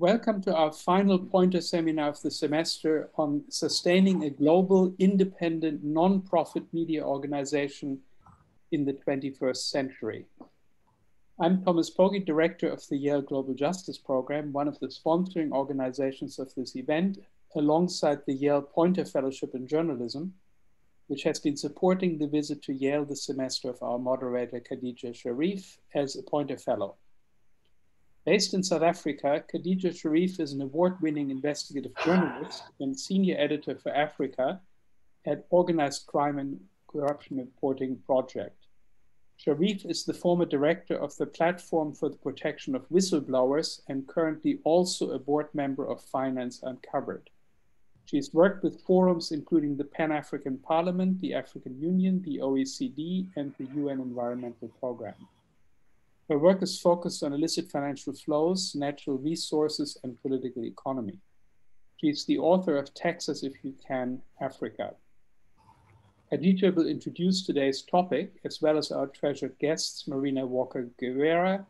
Welcome to our final Poynter seminar of the semester on sustaining a global, independent, non-profit media organization in the 21st century. I'm Thomas Pogge, Director of the Yale Global Justice Program, one of the sponsoring organizations of this event, alongside the Yale Poynter Fellowship in Journalism, which has been supporting the visit to Yale this semester of our moderator, Khadija Sharife, as a Poynter Fellow. Based in South Africa, Khadija Sharife is an award-winning investigative journalist and senior editor for Africa at Organized Crime and Corruption Reporting Project. Sharife is the former director of the Platform for the Protection of Whistleblowers and currently also a board member of Finance Uncovered. She has worked with forums including the Pan-African Parliament, the African Union, the OECD, and the UN Environmental Programme. Her work is focused on illicit financial flows, natural resources, and political economy. She is the author of Tax Us If You Can, Africa. Khadija will introduce today's topic, as well as our treasured guests, Marina Walker Guevara,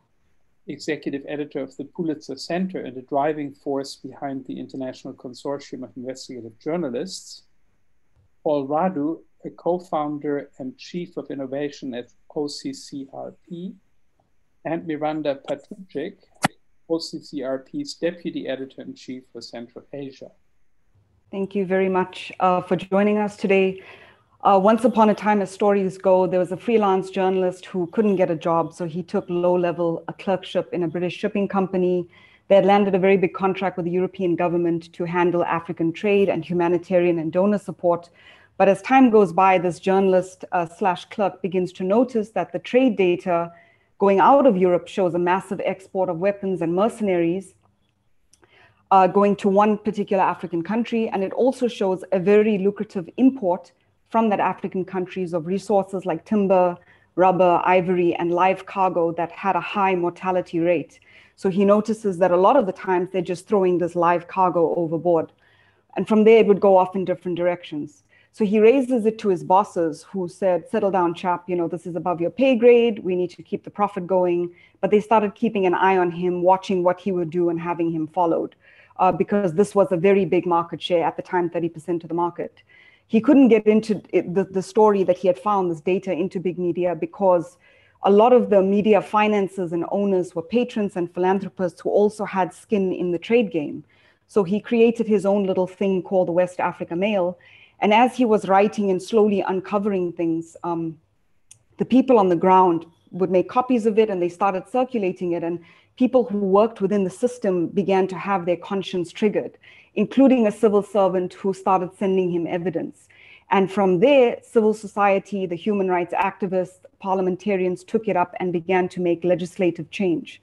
executive editor of the Pulitzer Center and a driving force behind the International Consortium of Investigative Journalists, Paul Radu, a co-founder and chief of innovation at OCCRP, and Miranda Patrucic, OCCRP's Deputy Editor-in-Chief for Central Asia. Thank you very much uh, for joining us today. Uh, once upon a time, as stories go, there was a freelance journalist who couldn't get a job, so he took low-level a clerkship in a British shipping company. They had landed a very big contract with the European government to handle African trade and humanitarian and donor support. But as time goes by, this journalist uh, slash clerk begins to notice that the trade data going out of Europe shows a massive export of weapons and mercenaries uh, going to one particular African country. And it also shows a very lucrative import from that African countries of resources like timber, rubber, ivory, and live cargo that had a high mortality rate. So he notices that a lot of the times they're just throwing this live cargo overboard. And from there, it would go off in different directions. So he raises it to his bosses who said, settle down, chap, you know, this is above your pay grade. We need to keep the profit going. But they started keeping an eye on him, watching what he would do and having him followed uh, because this was a very big market share at the time, 30% of the market. He couldn't get into it, the, the story that he had found this data into big media because a lot of the media finances and owners were patrons and philanthropists who also had skin in the trade game. So he created his own little thing called the West Africa Mail and as he was writing and slowly uncovering things, um, the people on the ground would make copies of it and they started circulating it. And people who worked within the system began to have their conscience triggered, including a civil servant who started sending him evidence. And from there, civil society, the human rights activists, parliamentarians took it up and began to make legislative change.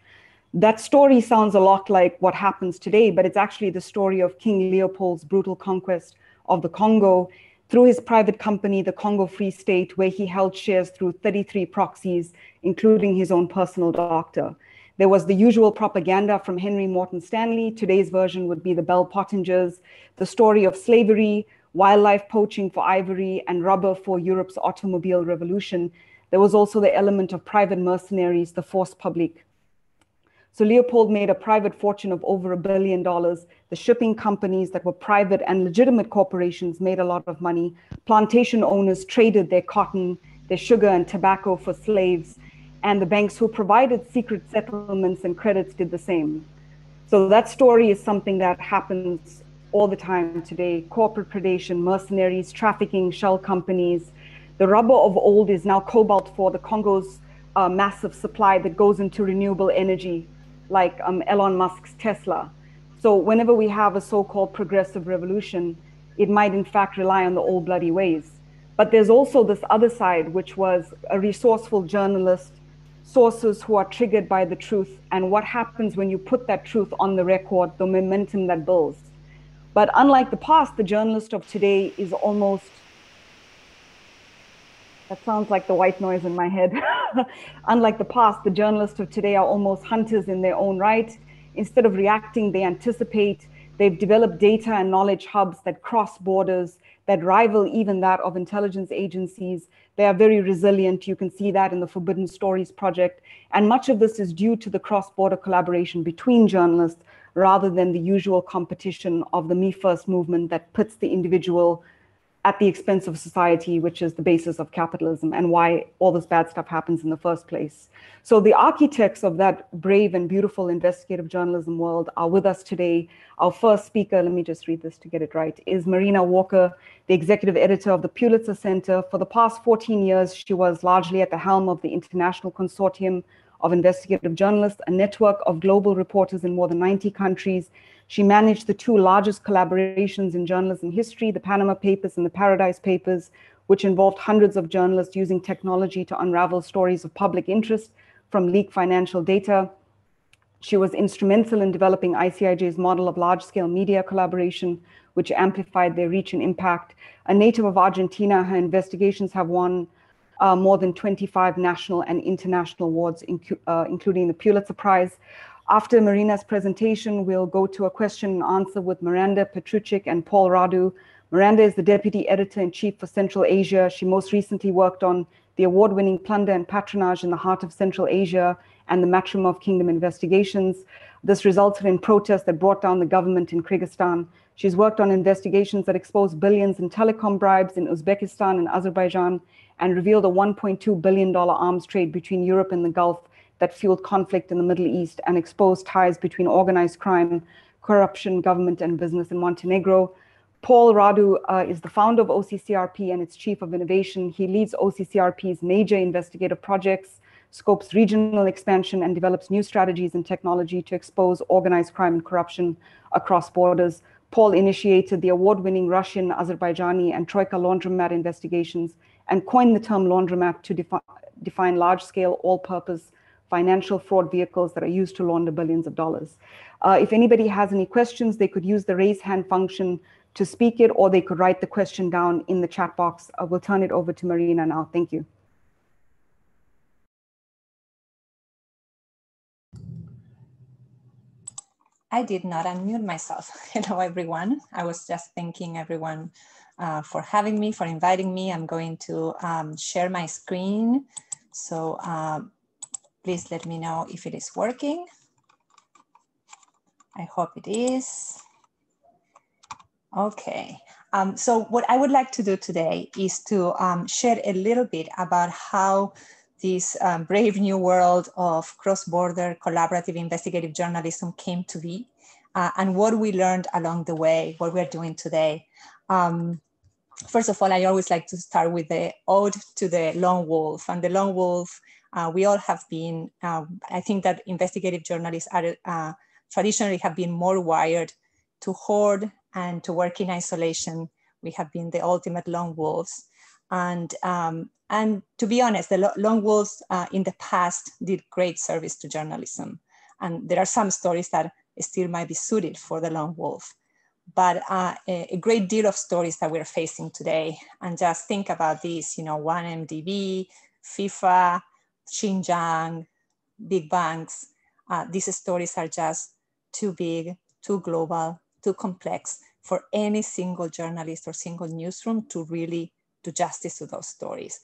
That story sounds a lot like what happens today, but it's actually the story of King Leopold's brutal conquest of the Congo through his private company, the Congo Free State, where he held shares through 33 proxies, including his own personal doctor. There was the usual propaganda from Henry Morton Stanley. Today's version would be the Bell Pottingers, the story of slavery, wildlife poaching for ivory, and rubber for Europe's automobile revolution. There was also the element of private mercenaries, the force publique. So Leopold made a private fortune of over a billion dollars. The shipping companies that were private and legitimate corporations made a lot of money. Plantation owners traded their cotton, their sugar, and tobacco for slaves. And the banks who provided secret settlements and credits did the same. So that story is something that happens all the time today corporate predation, mercenaries, trafficking, shell companies. The rubber of old is now cobalt for the Congo's uh, massive supply that goes into renewable energy like um, Elon Musk's Tesla. So whenever we have a so-called progressive revolution, it might in fact rely on the old bloody ways. But there's also this other side, which was a resourceful journalist, sources who are triggered by the truth, and what happens when you put that truth on the record, the momentum that builds. But unlike the past, the journalist of today is almost that sounds like the white noise in my head. Unlike the past, the journalists of today are almost hunters in their own right. Instead of reacting, they anticipate, They've developed data and knowledge hubs that cross borders, that rival even that of intelligence agencies. They are very resilient. You can see that in the Forbidden Stories project. And much of this is due to the cross border collaboration between journalists rather than the usual competition of the Me First movement that puts the individual at the expense of society, which is the basis of capitalism and why all this bad stuff happens in the first place. So the architects of that brave and beautiful investigative journalism world are with us today. Our first speaker, let me just read this to get it right, is Marina Walker, the executive editor of the Pulitzer Center. For the past 14 years, she was largely at the helm of the International Consortium of Investigative Journalists, a network of global reporters in more than 90 countries she managed the two largest collaborations in journalism history, the Panama Papers and the Paradise Papers, which involved hundreds of journalists using technology to unravel stories of public interest from leaked financial data. She was instrumental in developing ICIJ's model of large scale media collaboration, which amplified their reach and impact. A native of Argentina, her investigations have won uh, more than 25 national and international awards, uh, including the Pulitzer Prize. After Marina's presentation, we'll go to a question and answer with Miranda Patrucic and Paul Radu. Miranda is the Deputy Editor-in-Chief for Central Asia. She most recently worked on the award-winning Plunder and Patronage in the Heart of Central Asia and the Matraimov Kingdom investigations. This resulted in protests that brought down the government in Kyrgyzstan. She's worked on investigations that exposed billions in telecom bribes in Uzbekistan and Azerbaijan and revealed a $1.2 billion arms trade between Europe and the Gulf that fueled conflict in the Middle East and exposed ties between organized crime, corruption, government, and business in Montenegro. Paul Radu uh, is the founder of OCCRP and its chief of innovation. He leads OCCRP's major investigative projects, scopes regional expansion, and develops new strategies and technology to expose organized crime and corruption across borders. Paul initiated the award winning Russian, Azerbaijani, and Troika laundromat investigations and coined the term laundromat to defi define large scale, all purpose financial fraud vehicles that are used to launder billions of dollars. Uh, if anybody has any questions, they could use the raise hand function to speak it, or they could write the question down in the chat box. Uh, we'll turn it over to Marina now. Thank you. I did not unmute myself. Hello, everyone. I was just thanking everyone uh, for having me, for inviting me. I'm going to um, share my screen. So um, Please let me know if it is working. I hope it is. Okay. Um, so what I would like to do today is to um, share a little bit about how this um, brave new world of cross-border collaborative investigative journalism came to be uh, and what we learned along the way, what we're doing today. Um, first of all, I always like to start with the ode to the lone wolf and the lone wolf uh, we all have been, uh, I think that investigative journalists are uh, traditionally have been more wired to hoard and to work in isolation. We have been the ultimate lone wolves. And, um, and to be honest, the lone wolves uh, in the past did great service to journalism. And there are some stories that still might be suited for the lone wolf but uh, a, a, great deal of stories that we're facing today. And just think about this, you know, 1MDB, FIFA, Xinjiang, big banks. Uh, these stories are just too big, too global, too complex for any single journalist or single newsroom to really do justice to those stories.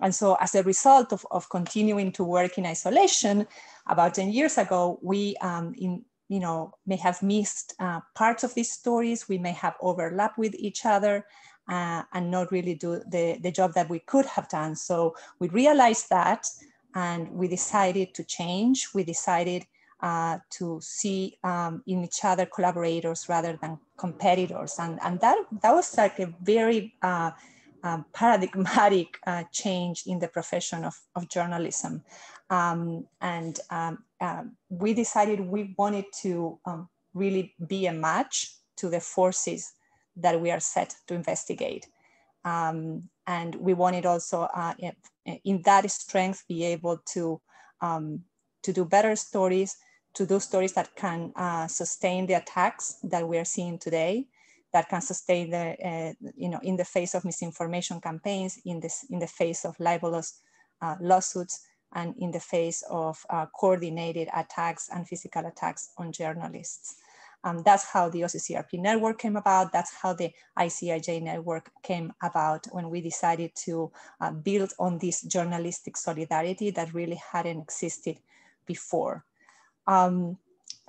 And so as a result of, of continuing to work in isolation, about 10 years ago, we um, in, you know, may have missed uh, parts of these stories. We may have overlapped with each other uh, and not really do the, the job that we could have done. So we realized that and we decided to change. We decided uh, to see um, in each other collaborators rather than competitors. And, and that, that was like a very uh, um, paradigmatic uh, change in the profession of, of journalism. Um, and um, um, we decided we wanted to um, really be a match to the forces that we are set to investigate. And we wanted also uh, in that strength be able to um, to do better stories, to do stories that can uh, sustain the attacks that we are seeing today, that can sustain the uh, you know in the face of misinformation campaigns, in this in the face of libelous uh, lawsuits, and in the face of uh, coordinated attacks and physical attacks on journalists. Um, that's how the OCCRP network came about. That's how the ICIJ network came about when we decided to uh, build on this journalistic solidarity that really hadn't existed before. Um,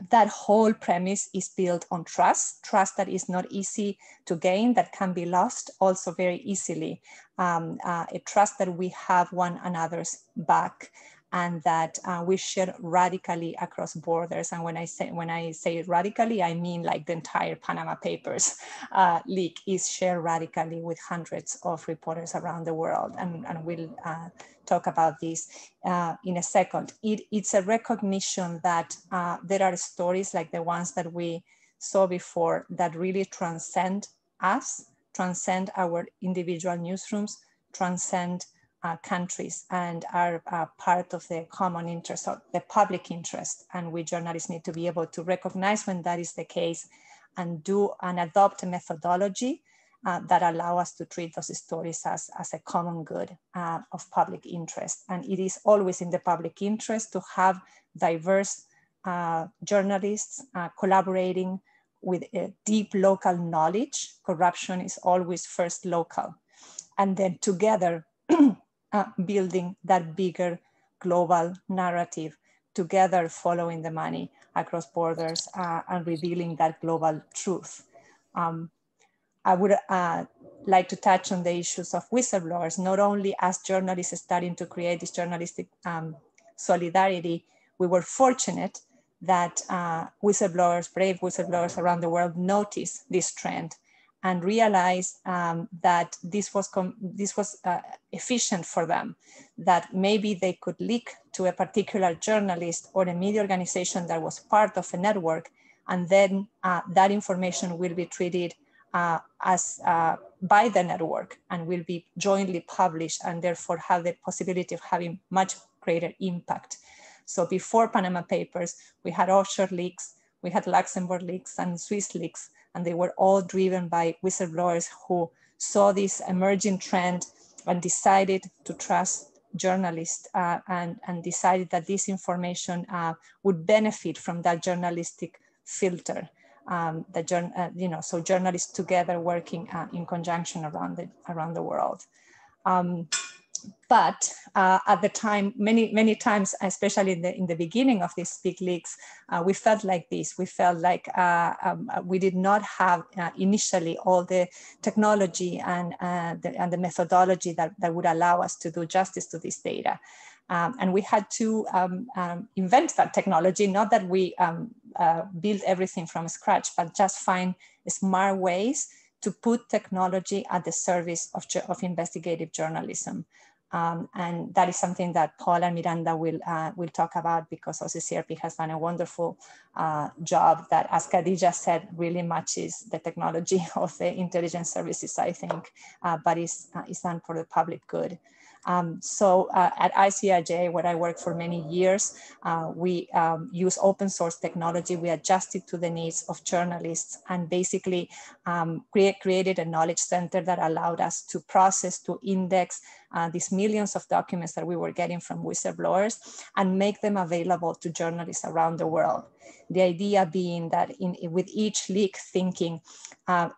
that whole premise is built on trust, trust that is not easy to gain, that can be lost also very easily, um, uh, a trust that we have one another's back and that uh, we share radically across borders. And when I say when I say radically, I mean like the entire Panama Papers uh, leak is shared radically with hundreds of reporters around the world, and, and we'll uh, talk about this uh, in a second. It, it's a recognition that uh, there are stories like the ones that we saw before that really transcend us, transcend our individual newsrooms, transcend uh, countries and are uh, part of the common interest or the public interest. And we journalists need to be able to recognize when that is the case and do and adopt a methodology uh, that allow us to treat those stories as, as a common good uh, of public interest. And it is always in the public interest to have diverse uh, journalists uh, collaborating with deep local knowledge. Corruption is always first local. And then together uh, building that bigger global narrative together following the money across borders uh, and revealing that global truth. Um, I would uh, like to touch on the issues of whistleblowers, not only as journalists starting to create this journalistic um, solidarity, we were fortunate that uh, whistleblowers, brave whistleblowers around the world noticed this trend and realized um, that this was, this was uh, efficient for them, that maybe they could leak to a particular journalist or a media organization that was part of a network, and then uh, that information will be treated uh, as uh, by the network and will be jointly published and therefore have the possibility of having much greater impact. So before Panama Papers, we had offshore leaks, we had Luxembourg leaks and Swiss leaks, and they were all driven by whistleblowers who saw this emerging trend and decided to trust journalists uh, and, and decided that this information uh, would benefit from that journalistic filter. Um, the, uh, you know, so journalists together working uh, in conjunction around the, around the world. Um, but uh, at the time, many, many times, especially in the, in the beginning of these big leaks, uh, we felt like this. We felt like uh, um, we did not have uh, initially all the technology and, uh, the, and the methodology that, that would allow us to do justice to this data. Um, and we had to um, um, invent that technology, not that we um, uh, build everything from scratch, but just find smart ways to put technology at the service of, of investigative journalism. Um, and that is something that Paul and Miranda will, uh, will talk about because OCCRP has done a wonderful uh, job that, as Khadija said, really matches the technology of the intelligence services, I think, uh, but is, uh, is done for the public good. Um, so uh, at ICIJ, where I worked for many years, uh, we um, use open source technology. We adjusted to the needs of journalists and basically um, create, created a knowledge center that allowed us to process, to index uh, these millions of documents that we were getting from whistleblowers and make them available to journalists around the world. The idea being that in, with each leak thinking, uh,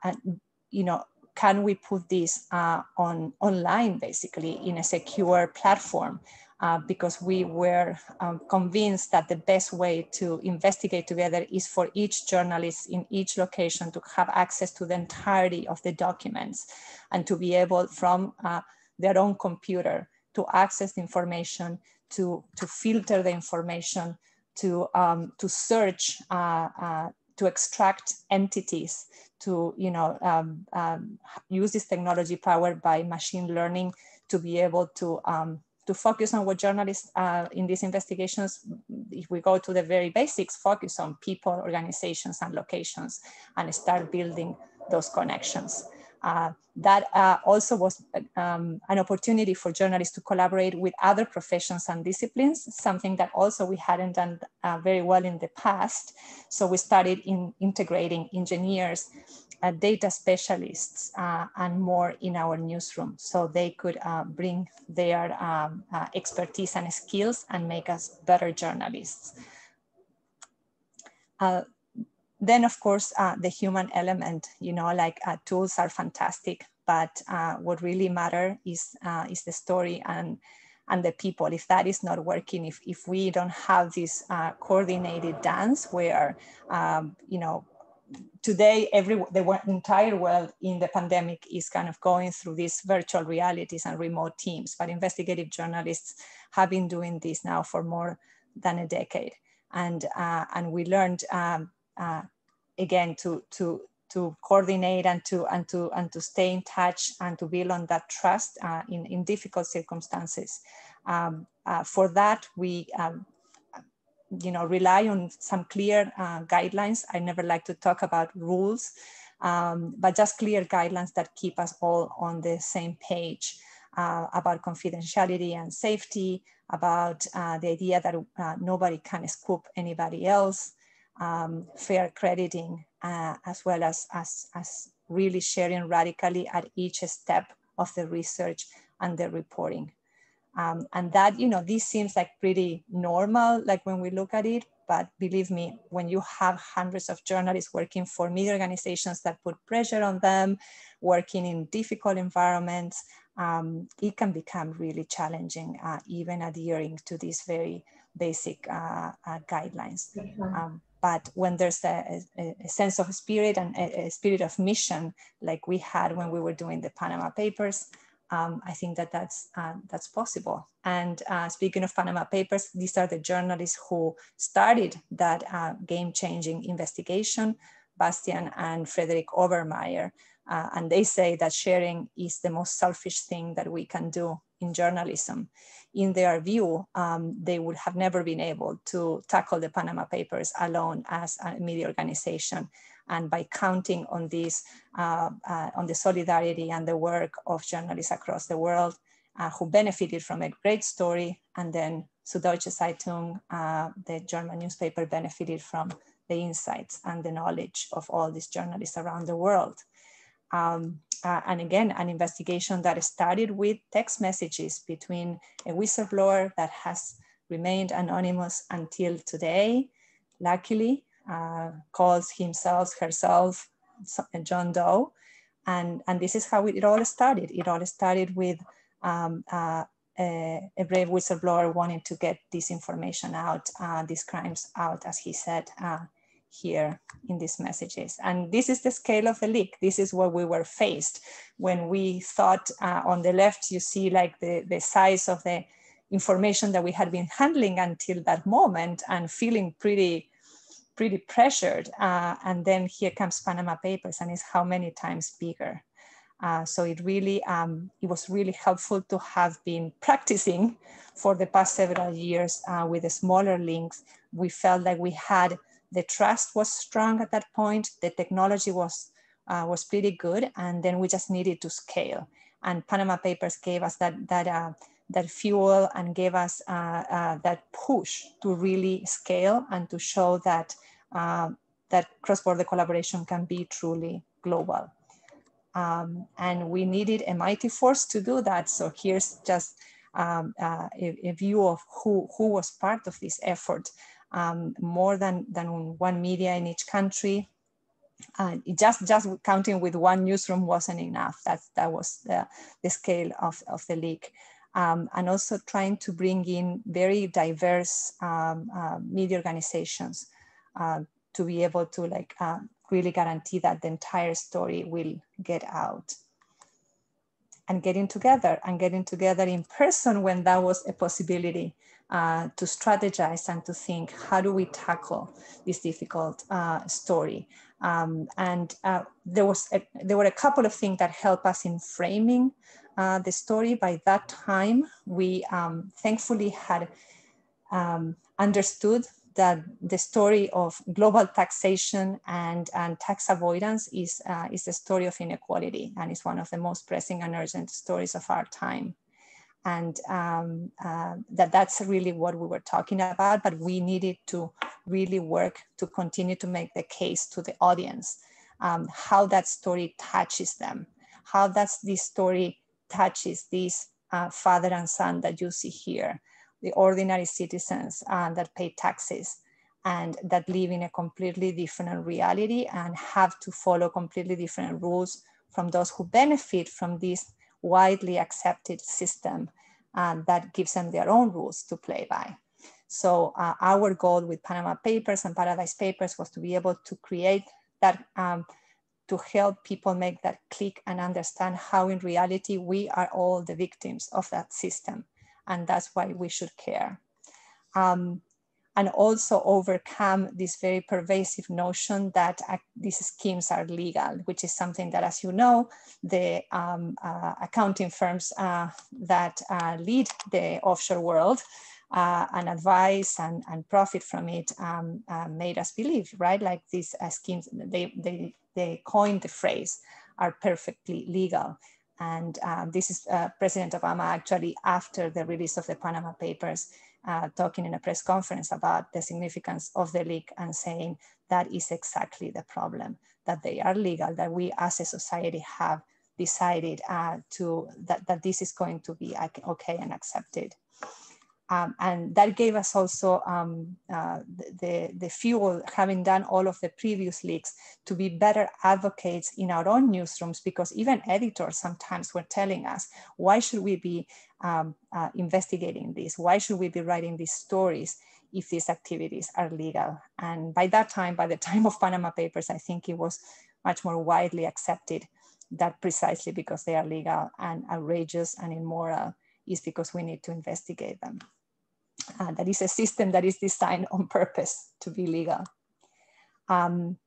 you know, can we put this uh, on online basically in a secure platform? Uh, because we were um, convinced that the best way to investigate together is for each journalist in each location to have access to the entirety of the documents and to be able from uh, their own computer to access the information, to, to filter the information, to, um, to search, uh, uh, to extract entities, to you know um, um, use this technology powered by machine learning to be able to um, to focus on what journalists uh, in these investigations, if we go to the very basics, focus on people, organizations, and locations, and start building those connections. Uh, that uh, also was um, an opportunity for journalists to collaborate with other professions and disciplines, something that also we hadn't done uh, very well in the past. So we started in integrating engineers, uh, data specialists, uh, and more in our newsroom so they could uh, bring their um, expertise and skills and make us better journalists then of course, uh, the human element, you know, like uh, tools are fantastic, but uh, what really matter is, uh, is the story and, and the people. If that is not working, if, if we don't have this uh, coordinated dance where, um, you know, today every the entire world in the pandemic is kind of going through these virtual realities and remote teams but investigative journalists have been doing this now for more than a decade and uh, and we learned um, uh, again to to to coordinate and to and to and to stay in touch and to build on that trust uh, in in difficult circumstances. Um, uh, for that, we um, you know rely on some clear uh, guidelines. I never like to talk about rules, um, but just clear guidelines that keep us all on the same page. Uh, about confidentiality and safety, about uh, the idea that uh, nobody can scoop anybody else, um, fair crediting, uh, as well as, as, as really sharing radically at each step of the research and the reporting. Um, and that, you know, this seems like pretty normal, like when we look at it, but believe me, when you have hundreds of journalists working for media organizations that put pressure on them, working in difficult environments, um, it can become really challenging, uh, even adhering to these very basic uh, uh, guidelines. Um, but when there's a, a, sense of spirit and a, a, spirit of mission, like we had when we were doing the Panama Papers, um, I think that that's, uh, that's possible. And uh, speaking of Panama Papers, these are the journalists who started that uh, game-changing investigation, Bastian and Frederik Obermayer. Uh, and they say that sharing is the most selfish thing that we can do in journalism in their view, um, they would have never been able to tackle the Panama Papers alone as a media organization. And by counting on this, uh, uh, on the solidarity and the work of journalists across the world uh, who benefited from a great story, and then Süddeutsche Zeitung, uh, the German newspaper, benefited from the insights and the knowledge of all these journalists around the world. Um, uh, and again, an investigation that started with text messages between a whistleblower that has remained anonymous until today, luckily, uh, calls himself, herself, John Doe. And, and this is how it all started. It all started with um, uh, a, a, brave whistleblower wanting to get this information out, uh, these crimes out, as he said, uh, here in these messages. And this is the scale of the leak. This is what we were faced when we thought uh, on the left, you see like the, the size of the information that we had been handling until that moment and feeling pretty, pretty pressured. Uh, and then here comes Panama Papers and it's how many times bigger. Uh, so it really, um, it was really helpful to have been practicing for the past several years uh, with the smaller links. We felt like we had the trust was strong at that point. The technology was uh, was pretty good, and then we just needed to scale. And Panama Papers gave us that that uh, that fuel and gave us uh, uh that push to really scale and to show that uh, that cross-border collaboration can be truly global. Um, and we needed a mighty force to do that. So here's just um, uh, a, a, view of who, who was part of this effort um, more than, than one media in each country. Uh, just just counting with one newsroom wasn't enough. That that was the, the scale of, of the leak. Um, and also trying to bring in very diverse um, uh, media organizations uh, to be able to like uh, really guarantee that the entire story will get out. And getting together and getting together in person when that was a possibility uh, to strategize and to think how do we tackle this difficult uh, story. Um, and uh, there was a, there were a couple of things that helped us in framing uh, the story. By that time, we um, thankfully had um, understood that the story of global taxation and, and tax avoidance is, uh, is the story of inequality and is one of the most pressing and urgent stories of our time and um, uh, that that's really what we were talking about but we needed to really work to continue to make the case to the audience um, how that story touches them how that's this story touches this uh, father and son that you see here the ordinary citizens uh, that pay taxes and that live in a completely different reality and have to follow completely different rules from those who benefit from this widely accepted system uh, that gives them their own rules to play by. So uh, our goal with Panama Papers and Paradise Papers was to be able to create that, um, to help people make that click and understand how in reality we are all the victims of that system. And that's why we should care. Um, and also overcome this very pervasive notion that uh, these schemes are legal, which is something that, as you know, the um, uh, accounting firms uh, that uh, lead the offshore world uh, and advise and, and profit from it um, uh, made us believe, right? Like these schemes, they, they, they coined the phrase, are perfectly legal. And um, this is President Obama actually after the release of the Panama Papers uh, talking in a press conference about the significance of the leak and saying that is exactly the problem, that they are legal, that we as a society have decided uh, to that, that this is going to be okay and accepted. Um, and that gave us also um, uh, the, the fuel, having done all of the previous leaks, to be better advocates in our own newsrooms, because even editors sometimes were telling us, why should we be um, uh, investigating this? Why should we be writing these stories if these activities are legal? And by that time, by the time of Panama Papers, I think it was much more widely accepted that precisely because they are legal and outrageous and immoral is because we need to investigate them. Uh, that is a system that is designed on purpose to be legal. Um,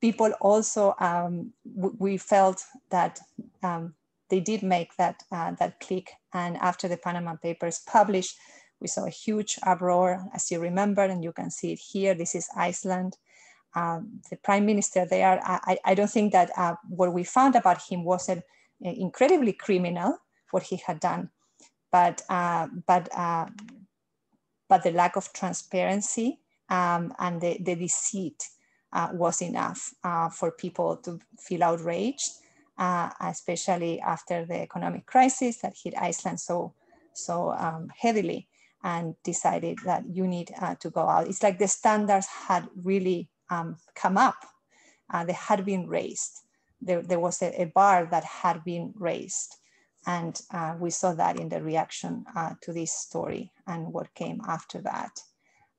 people also, um, we felt that um, they did make that, uh, that click. And after the Panama Papers published, we saw a huge uproar, as you remember, and you can see it here. This is Iceland. Um, the prime minister there, I, I don't think that uh, what we found about him was an incredibly criminal, what he had done but uh, but uh, but the lack of transparency um, and the, the deceit uh, was enough uh, for people to feel outraged, uh, especially after the economic crisis that hit Iceland so so um, heavily, and decided that you need uh, to go out. It's like the standards had really um, come up; they had been raised. There, there was a, a bar that had been raised. And uh, we saw that in the reaction uh, to this story and what came after that.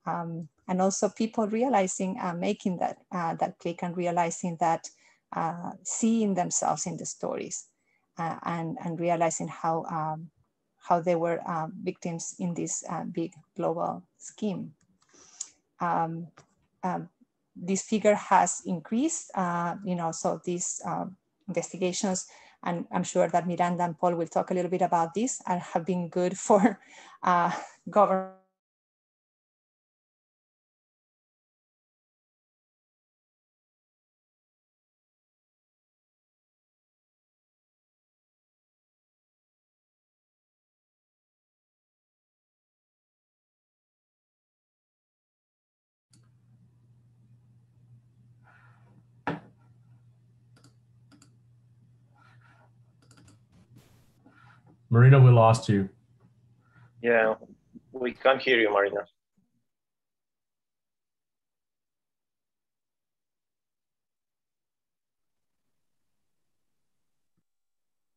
Um, and also people realizing, uh, making that, uh, that click and realizing that uh, seeing themselves in the stories uh, and, and realizing how, um, how they were victims in this big global scheme. Um, um, this figure has increased, you know, so these investigations and I'm sure that Miranda and Paul will talk a little bit about this and have been good for uh, government Marina, we lost you. Yeah, we can't hear you, Marina.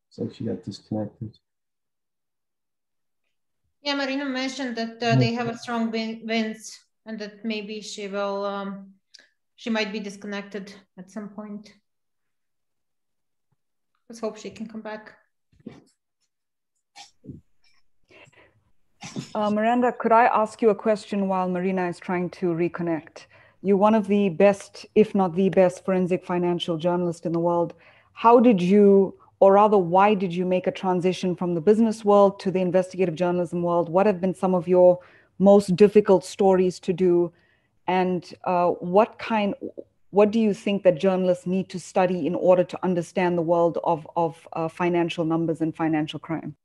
So she got disconnected. Yeah, Marina mentioned that uh, they have a strong winds and that maybe she will, um, she might be disconnected at some point. Let's hope she can come back. Uh, Miranda, could I ask you a question while Marina is trying to reconnect? You're one of the best, if not the best, forensic financial journalist in the world. How did you, or rather, why did you make a transition from the business world to the investigative journalism world? What have been some of your most difficult stories to do? And uh, what kind, what do you think that journalists need to study in order to understand the world of, of uh, financial numbers and financial crime?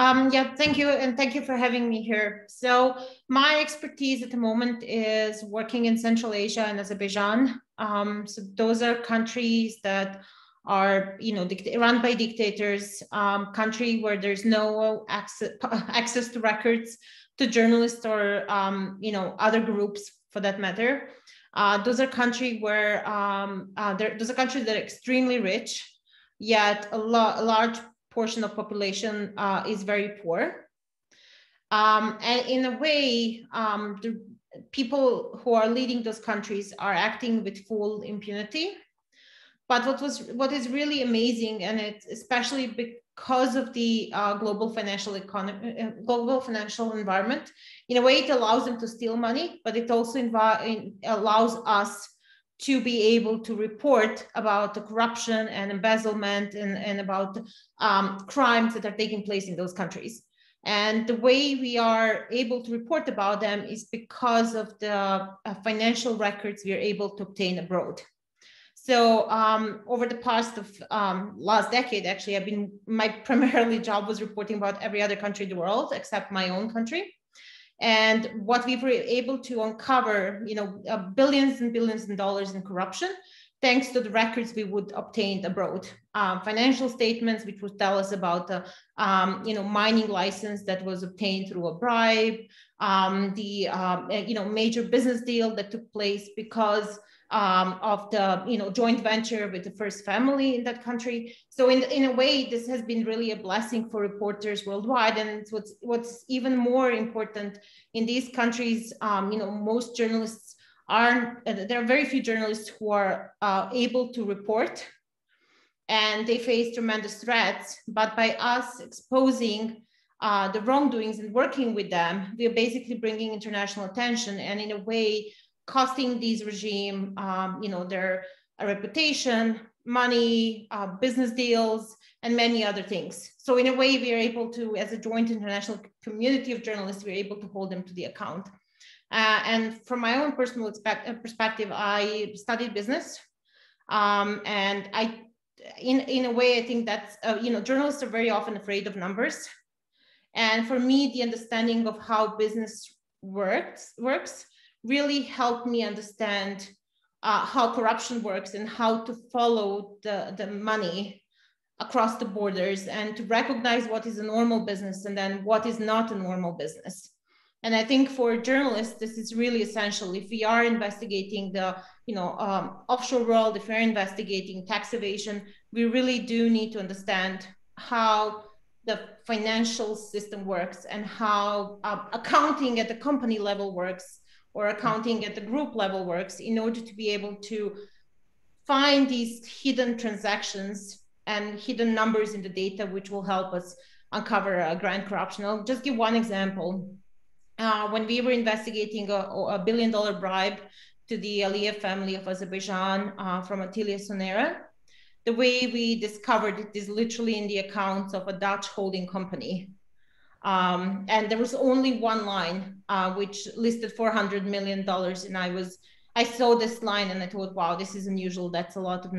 Um, yeah, thank you. And thank you for having me here. So my expertise at the moment is working in Central Asia and Azerbaijan. Um, so those are countries that are, you know, run by dictators, um, country where there's no access, access to records to journalists or, um, you know, other groups for that matter. Uh, those are countries where um, uh, those are countries that are extremely rich, yet a, a large portion of population uh, is very poor. Um, and in a way, um, the people who are leading those countries are acting with full impunity. But what was what is really amazing, and it's especially because of the uh, global financial economy, uh, global financial environment, in a way, it allows them to steal money, but it also allows us to be able to report about the corruption and embezzlement and, and about um, crimes that are taking place in those countries. And the way we are able to report about them is because of the uh, financial records we are able to obtain abroad. So um, over the past of um, last decade, actually, I've been my primarily job was reporting about every other country in the world except my own country. And what we were able to uncover, you know, uh, billions and billions of dollars in corruption, thanks to the records we would obtain abroad. Um, financial statements, which would tell us about the, um, you know, mining license that was obtained through a bribe, um, the, um, you know, major business deal that took place because um, of the you know joint venture with the first family in that country. So in in a way, this has been really a blessing for reporters worldwide. And what's what's even more important in these countries, um, you know, most journalists aren't. Uh, there are very few journalists who are uh, able to report, and they face tremendous threats. But by us exposing uh, the wrongdoings and working with them, we are basically bringing international attention and in a way costing these regime, um, you know, their reputation, money, uh, business deals, and many other things. So in a way, we are able to, as a joint international community of journalists, we're able to hold them to the account. Uh, and from my own personal uh, perspective, I studied business. Um, and I, in, in a way, I think that, uh, you know, journalists are very often afraid of numbers. And for me, the understanding of how business works, works really helped me understand uh, how corruption works and how to follow the, the money across the borders and to recognize what is a normal business and then what is not a normal business. And I think for journalists, this is really essential. If we are investigating the, you know, um, offshore world, if we're investigating tax evasion, we really do need to understand how the financial system works and how uh, accounting at the company level works or accounting at the group level works in order to be able to find these hidden transactions and hidden numbers in the data, which will help us uncover a grand corruption. I'll just give one example. Uh, when we were investigating a, a, billion dollar bribe to the Aliyev family of Azerbaijan uh, from a TeliaSonera, the way we discovered it is literally in the accounts of a Dutch holding company um, and there was only one line uh, which listed 400 million dollars, and I was I saw this line and I thought, wow, this is unusual. That's a lot of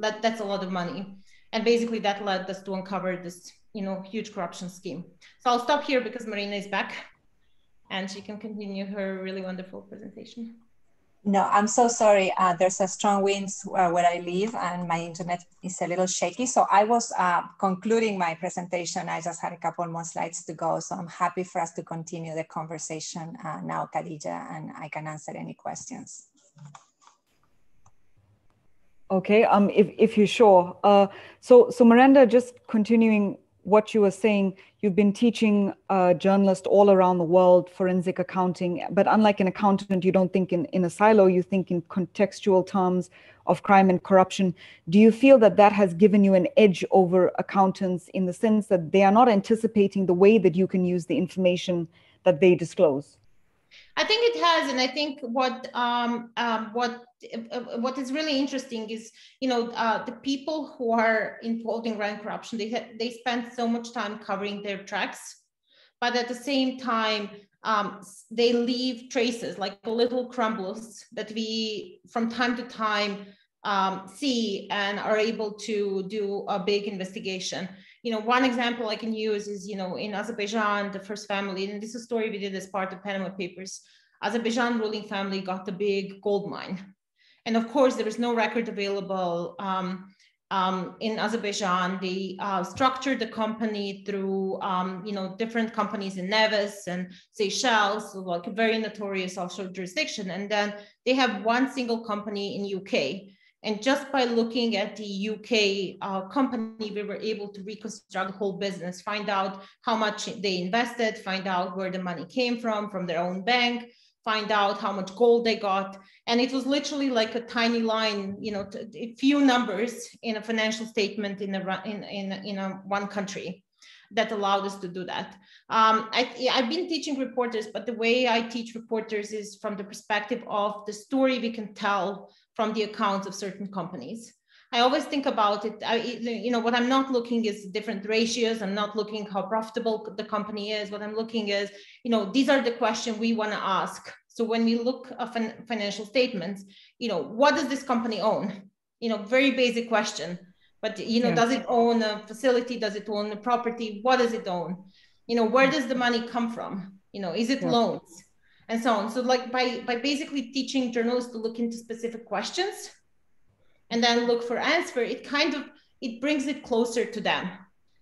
that, that's a lot of money, and basically that led us to uncover this you know huge corruption scheme. So I'll stop here because Marina is back, and she can continue her really wonderful presentation. No, I'm so sorry. Uh, there's a strong wind uh, where I live and my internet is a little shaky. So I was uh, concluding my presentation. I just had a couple more slides to go. So I'm happy for us to continue the conversation uh, now, Khadija, and I can answer any questions. Okay, um, if, if you're sure. Uh, so, so Miranda, just continuing what you were saying, you've been teaching journalists all around the world forensic accounting, but unlike an accountant, you don't think in, in a silo, you think in contextual terms of crime and corruption. Do you feel that that has given you an edge over accountants in the sense that they are not anticipating the way that you can use the information that they disclose? I think it has, and I think what um, um, what uh, what is really interesting is you know uh, the people who are involved in grand corruption they they spend so much time covering their tracks, but at the same time um, they leave traces like little crumbles that we from time to time um, see and are able to do a big investigation you know, one example I can use is, you know, in Azerbaijan, the first family, and this is a story we did as part of Panama Papers, Azerbaijan ruling family got the big gold mine. And of course, there was no record available um, um, in Azerbaijan. They uh, structured the company through, um, you know, different companies in Nevis and Seychelles, so like a very notorious offshore jurisdiction. And then they have one single company in UK. And just by looking at the UK uh, company, we were able to reconstruct the whole business, find out how much they invested, find out where the money came from, from their own bank, find out how much gold they got. And it was literally like a tiny line, you know, a few numbers in a financial statement in a, in, in, in a one country that allowed us to do that. Um, I, have been teaching reporters, but the way I teach reporters is from the perspective of the story we can tell from the accounts of certain companies. I always think about it. I, you know, what I'm not looking is different ratios. I'm not looking how profitable the company is. What I'm looking is, you know, these are the questions we want to ask. So when we look at financial statements, you know, what does this company own? You know, very basic question. But you know, yeah. does it own a facility? Does it own a property? What does it own? You know, where does the money come from? You know, is it yeah. loans? And so on. So like by by basically teaching journalists to look into specific questions and then look for answer, it kind of it brings it closer to them.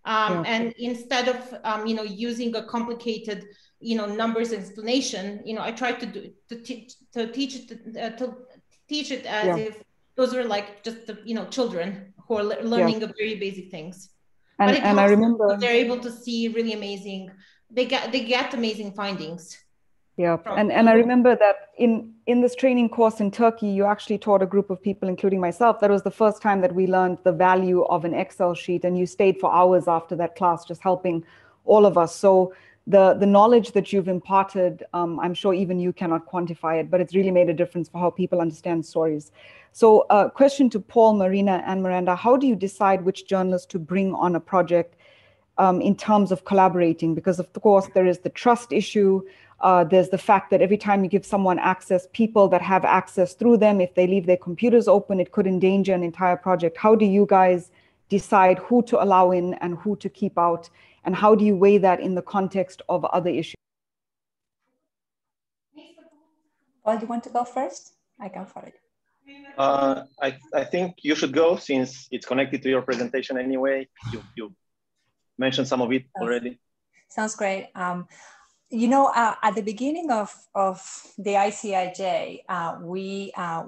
Um, yeah. And instead of um, you know using a complicated you know numbers explanation, you know I try to do to teach to teach it to, uh, to teach it as yeah. if those were like just the you know children who are learning yeah. very basic things. And, but and I remember they're able to see really amazing. They get they get amazing findings yeah and and i remember that in in this training course in turkey you actually taught a group of people including myself that was the first time that we learned the value of an excel sheet and you stayed for hours after that class just helping all of us so the the knowledge that you've imparted um, i'm sure even you cannot quantify it but it's really made a difference for how people understand stories so a uh, question to paul marina and miranda how do you decide which journalists to bring on a project um, in terms of collaborating because of course there is the trust issue uh, there's the fact that every time you give someone access, people that have access through them, if they leave their computers open, it could endanger an entire project. How do you guys decide who to allow in and who to keep out? And how do you weigh that in the context of other issues? Well, you want to go first? I can follow it. Uh, I, I think you should go since it's connected to your presentation anyway. You, you mentioned some of it already. Sounds great. Um, you know, uh, at the beginning of, of the ICIJ, uh, we, uh,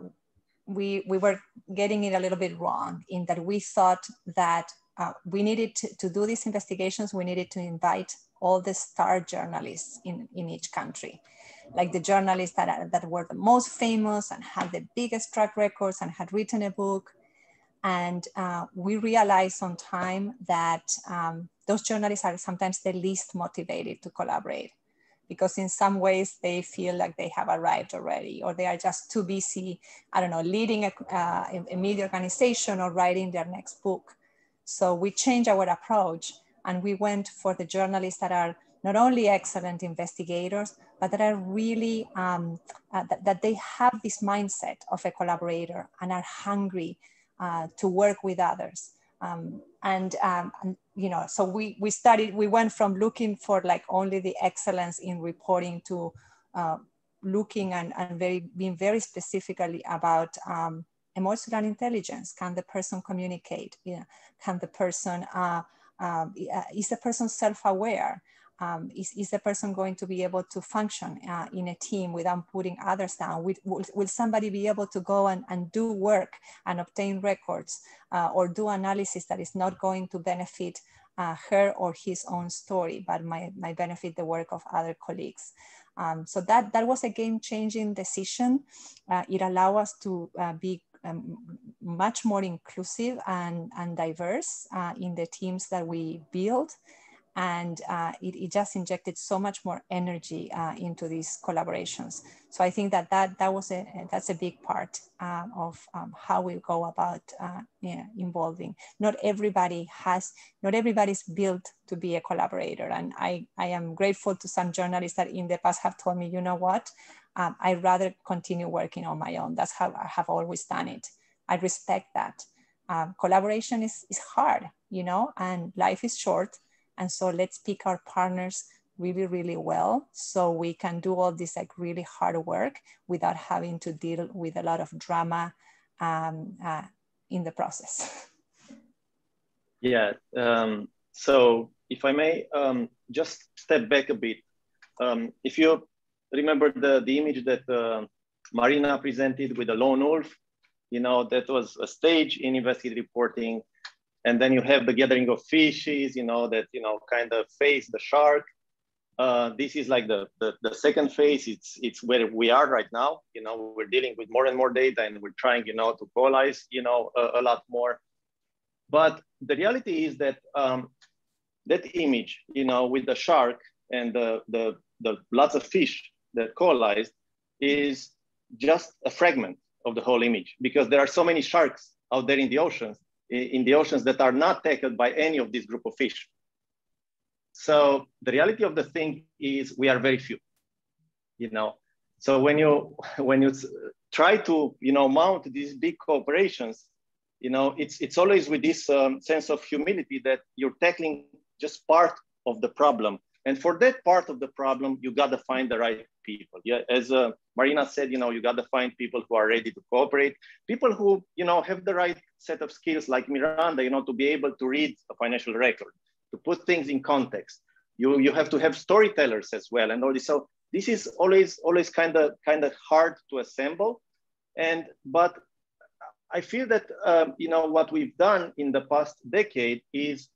we, we were getting it a little bit wrong in that we thought that uh, we needed to, to do these investigations, we needed to invite all the star journalists in, in each country, like the journalists that, are, that were the most famous and had the biggest track records and had written a book. And uh, we realized on time that um, those journalists are sometimes the least motivated to collaborate because in some ways they feel like they have arrived already or they are just too busy i don't know leading a, uh, a media organization or writing their next book so we changed our approach and we went for the journalists that are not only excellent investigators but that are really um, uh, that, that, they have this mindset of a collaborator and are hungry uh, to work with others. Um, and, um, and, you know, so we, we studied, we went from looking for like only the excellence in reporting to uh, looking and, and very, being very specifically about um, emotional intelligence. Can the person communicate? Yeah. Can the person, uh, uh, is the person self-aware? um, is, is the person going to be able to function uh, in a team without putting others down? Will, will, will, somebody be able to go and, and do work and obtain records uh, or do analysis that is not going to benefit uh, her or his own story, but might, might benefit the work of other colleagues? Um, so that, that was a game-changing decision. Uh, it allowed us to uh, be um, much more inclusive and, and diverse uh, in the teams that we build and uh, it, it, just injected so much more energy uh, into these collaborations. So I think that that, that was a, that's a big part um, of um, how we go about uh, yeah, involving. Not everybody has, not everybody's built to be a collaborator. And I, I am grateful to some journalists that in the past have told me, you know what, um, I'd rather continue working on my own. That's how I have always done it. I respect that. Um, collaboration is, is hard, you know, and life is short and so let's pick our partners really, really well so we can do all this like really hard work without having to deal with a lot of drama um, uh, in the process. Yeah. Um, so if I may, um, just step back a bit. Um, if you remember the, the image that uh, Marina presented with the lone wolf, you know, that was a stage in investigative reporting. And then you have the gathering of fishes, you know, that, you know, kind of face the shark. Uh, this is like the, the, the, second phase. It's, it's where we are right now. You know, we're dealing with more and more data and we're trying, you know, to coalesce, you know, a, a lot more. But the reality is that um, that image, you know, with the shark and the, the, the lots of fish that coalesced is just a fragment of the whole image because there are so many sharks out there in the oceans, in the oceans that are not tackled by any of this group of fish. So the reality of the thing is we are very few, you know. So when you when you try to you know mount these big corporations, you know it's it's always with this um, sense of humility that you're tackling just part of the problem and for that part of the problem, you got to find the right people. Yeah, as uh, Marina said, you know, you got to find people who are ready to cooperate, people who, you know, have the right set of skills like Miranda, you know, to be able to read a financial record, to put things in context. You, you have to have storytellers as well and all this. So this is always, always kind of, kind of hard to assemble. And, but I feel that, um, you know, what we've done in the past decade is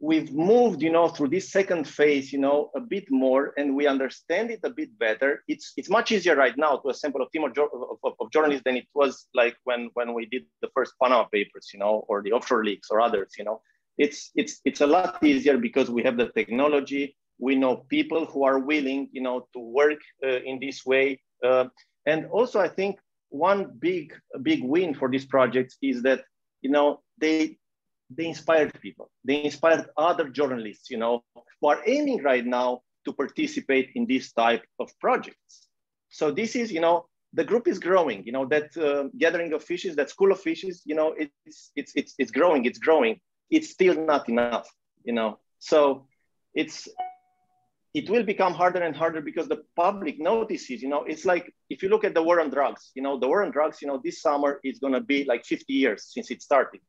we've moved, you know, through this second phase, you know, a bit more, and we understand it a bit better. It's it's much easier right now to assemble a team of, of, of, journalists than it was like when when we did the first Panama Papers, you know, or the offshore leaks or others, you know. It's it's it's a lot easier because we have the technology. We know people who are willing, you know, to work uh, in this way. Uh, and also, I think one big big win for these projects is that you know they they inspired people. They inspired other journalists, you know, who are aiming right now to participate in this type of projects. So this is, you know, the group is growing. You know, that uh, gathering of fishes, that school of fishes, you know, it's it's it's it's growing. It's growing. It's still not enough. You know, so it's it will become harder and harder because the public notices. You know, it's like if you look at the war on drugs. You know, the war on drugs. You know, this summer is going to be like 50 years since it started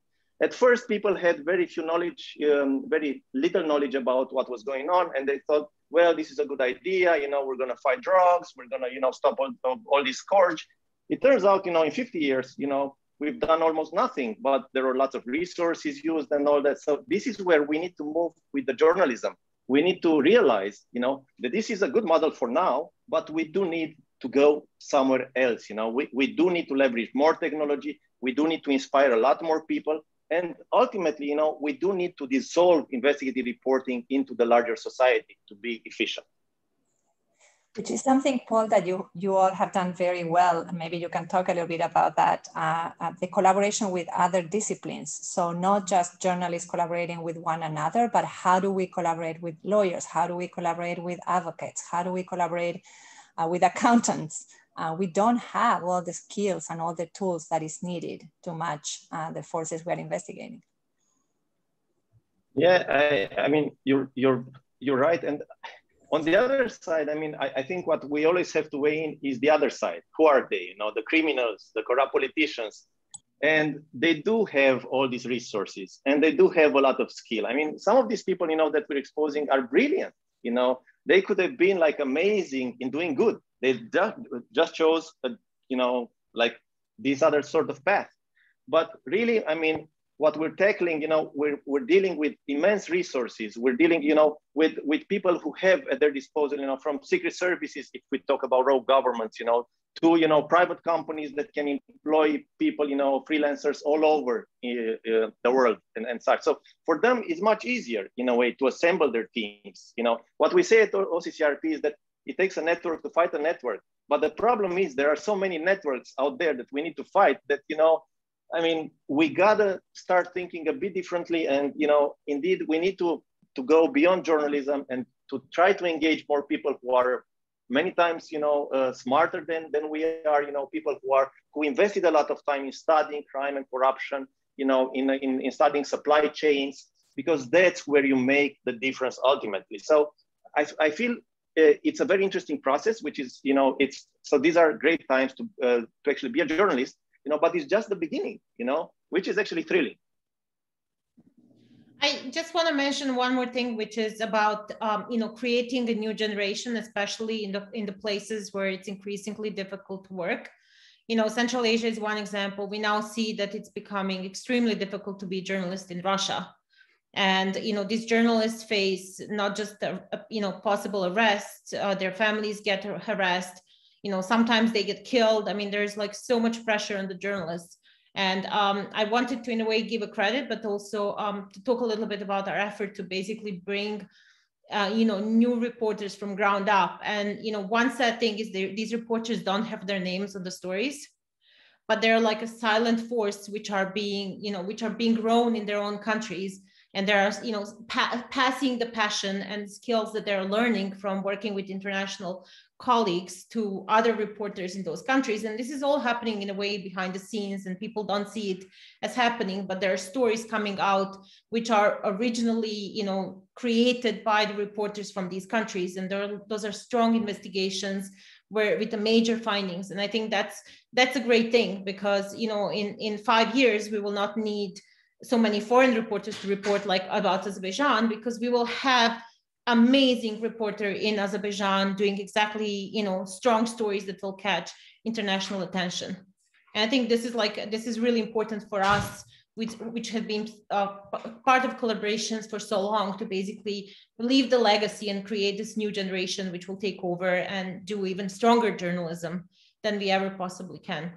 at first, people had very few knowledge, um, very little knowledge about what was going on, and they thought, well, this is a good idea. You know, we're going to fight drugs. We're going to, you know, stop all, all this scourge. It turns out, you know, in 50 years, you know, we've done almost nothing, but there are lots of resources used and all that. So this is where we need to move with the journalism. We need to realize, you know, that this is a good model for now, but we do need to go somewhere else. You know, we, we do need to leverage more technology. We do need to inspire a lot more people. And ultimately, you know, we do need to dissolve investigative reporting into the larger society to be efficient. Which is something, Paul, that you, you all have done very well. Maybe you can talk a little bit about that. Uh, uh, the collaboration with other disciplines. So not just journalists collaborating with one another, but how do we collaborate with lawyers? How do we collaborate with advocates? How do we collaborate uh, with accountants? Uh, we don't have all the skills and all the tools that is needed to match uh, the forces we are investigating. Yeah, I, I, mean, you're, you're, you're right. And on the other side, I mean, I, I, think what we always have to weigh in is the other side. Who are they? You know, the criminals, the corrupt politicians. And they do have all these resources and they do have a lot of skill. I mean, some of these people, you know, that we're exposing are brilliant. You know, they could have been like amazing in doing good they just, chose, a, you know, like these other sort of path. But really, I mean, what we're tackling, you know, we're, we're dealing with immense resources. We're dealing, you know, with, with people who have at their disposal, you know, from secret services, if we talk about rogue governments, you know, to, you know, private companies that can employ people, you know, freelancers all over uh, uh, the world and, and such. So for them, it's much easier in a way to assemble their teams. You know, what we say at OCCRP is that it takes a network to fight a network. But the problem is there are so many networks out there that we need to fight that, you know, I mean, we gotta start thinking a bit differently. And, you know, indeed, we need to, to go beyond journalism and to try to engage more people who are many times, you know, uh, smarter than, than we are, you know, people who are, who invested a lot of time in studying crime and corruption, you know, in, in, in studying supply chains, because that's where you make the difference ultimately. So I, I feel it's a very interesting process, which is, you know, it's, so these are great times to, uh, to actually be a journalist, you know, but it's just the beginning, you know, which is actually thrilling. I just want to mention one more thing, which is about um, you know creating a new generation, especially in the in the places where it's increasingly difficult to work. You know, Central Asia is one example. We now see that it's becoming extremely difficult to be a journalist in Russia, and you know these journalists face not just a you know possible arrest, uh, their families get harassed. You know, sometimes they get killed. I mean, there's like so much pressure on the journalists and um, I wanted to, in a way, give a credit, but also um, to talk a little bit about our effort to basically bring, uh, you know, new reporters from ground up. And you know, one sad thing is these reporters don't have their names on the stories, but they're like a silent force which are being, you know, which are being grown in their own countries. And they're, you know, pa passing the passion and skills that they're learning from working with international colleagues to other reporters in those countries. And this is all happening in a way behind the scenes and people don't see it as happening, but there are stories coming out which are originally, you know, created by the reporters from these countries. And are, those are strong investigations where with the major findings. And I think that's that's a great thing because, you know, in, in five years, we will not need so many foreign reporters to report like about Azerbaijan because we will have amazing reporter in Azerbaijan doing exactly, you know, strong stories that will catch international attention. And I think this is like, this is really important for us, which, which have been uh, part of collaborations for so long to basically leave the legacy and create this new generation, which will take over and do even stronger journalism than we ever possibly can.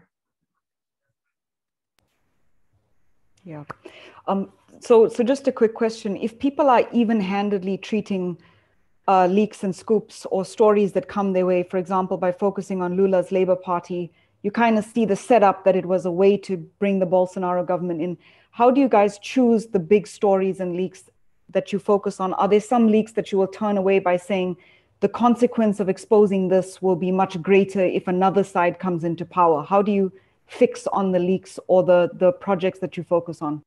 Yeah. Um, so, so just a quick question. If people are even-handedly treating uh, leaks and scoops or stories that come their way, for example, by focusing on Lula's Labour Party, you kind of see the setup that it was a way to bring the Bolsonaro government in. How do you guys choose the big stories and leaks that you focus on? Are there some leaks that you will turn away by saying the consequence of exposing this will be much greater if another side comes into power? How do you fix on the leaks or the, the projects that you focus on?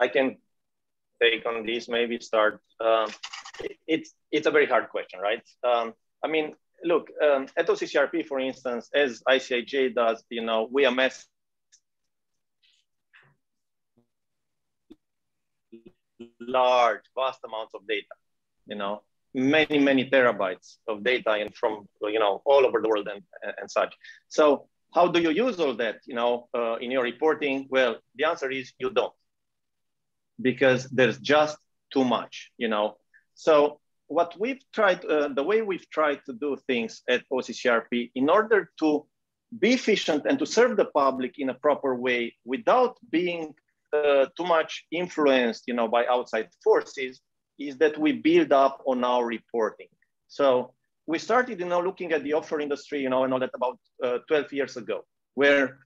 I can take on this, maybe start. Um, it's it's a very hard question, right? Um, I mean, look, um, at OCCRP, for instance, as ICIJ does, you know, we amass large, vast amounts of data, you know, many, many terabytes of data and from, you know, all over the world and, and such. So how do you use all that, you know, uh, in your reporting? Well, the answer is you don't because there's just too much, you know. So what we've tried, uh, the way we've tried to do things at OCCRP in order to be efficient and to serve the public in a proper way without being uh, too much influenced, you know, by outside forces, is that we build up on our reporting. So we started, you know, looking at the offshore industry, you know, and all that about uh, 12 years ago, where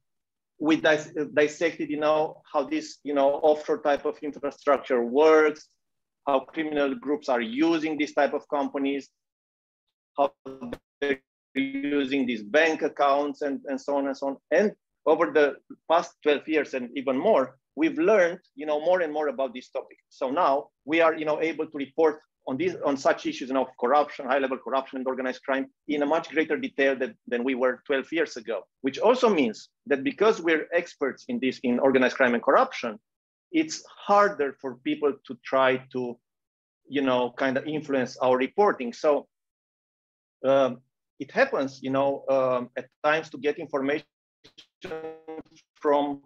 we dis dissected, you know, how this, you know, offshore type of infrastructure works, how criminal groups are using this type of companies, how they're using these bank accounts and, and so on and so on. And over the past 12 years and even more, we've learned, you know, more and more about this topic. So now we are, you know, able to report on these on such issues you know, of corruption, high-level corruption and organized crime in a much greater detail than, than we were 12 years ago, which also means that because we're experts in this in organized crime and corruption, it's harder for people to try to, you know, kind of influence our reporting. So um, it happens, you know, um, at times to get information from